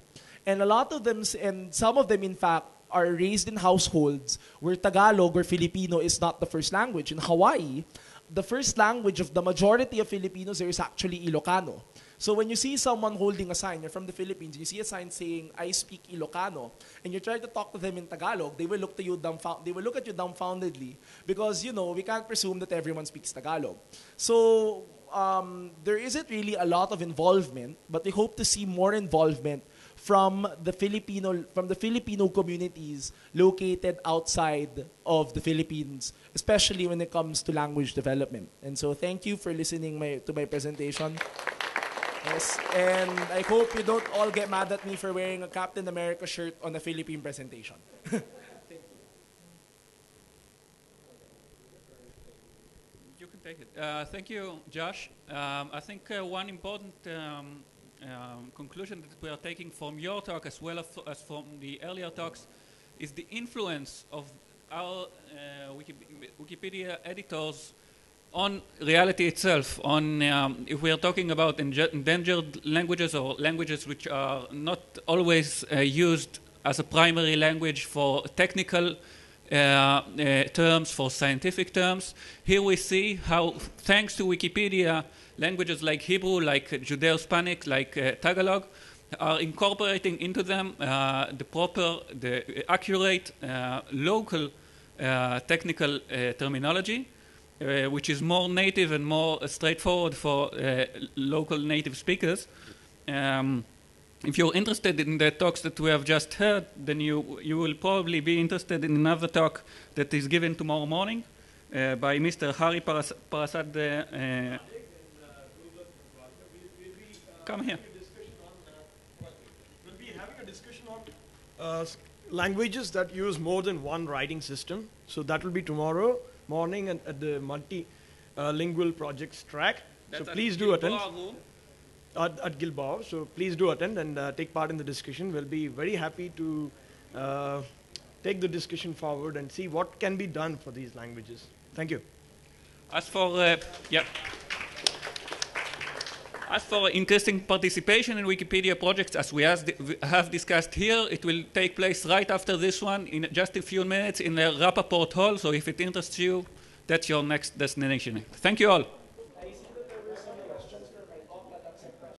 And a lot of them, and some of them, in fact, are raised in households where Tagalog or Filipino is not the first language. In Hawaii, the first language of the majority of Filipinos there is actually Ilocano. So when you see someone holding a sign, you're from the Philippines, you see a sign saying, I speak Ilocano, and you try to talk to them in Tagalog, they will look to you dumbfound, they will look at you dumbfoundedly because, you know, we can't presume that everyone speaks Tagalog. So um, there isn't really a lot of involvement, but we hope to see more involvement from the Filipino from the Filipino communities located outside of the Philippines, especially when it comes to language development. And so, thank you for listening my, to my presentation. Yes, and I hope you don't all get mad at me for wearing a Captain America shirt on a Philippine presentation. [laughs] Thank you can take it. Uh, thank you, Josh. Um, I think uh, one important um, um, conclusion that we are taking from your talk as well as, as from the earlier talks is the influence of our uh, Wikipedia editors on reality itself. On um, if we are talking about endangered languages or languages which are not always uh, used as a primary language for technical uh, uh, terms, for scientific terms. Here we see how, thanks to Wikipedia, languages like Hebrew, like Judeo-Hispanic, like uh, Tagalog, are incorporating into them uh, the proper, the accurate uh, local technical terminology, uh, which is more native and more uh, straightforward for uh, local native speakers. Um, if you're interested in the talks that we have just heard, then you, you will probably be interested in another talk that is given tomorrow morning uh, by Mr. Hari Paras- Parasad. Uh, uh, come here. We'll be having a discussion on languages that use more than one writing system. So that will be tomorrow morning and at the multi uh, lingual projects track. That's so please do attend at, at Gilbao. So please do attend and uh, take part in the discussion. We'll be very happy to uh, take the discussion forward and see what can be done for these languages. Thank you. As for, uh, yeah. As for increasing participation in Wikipedia projects, as we have discussed here, it will take place right after this one in just a few minutes in the Rappaport Hall. So if it interests you, that's your next destination. Thank you all.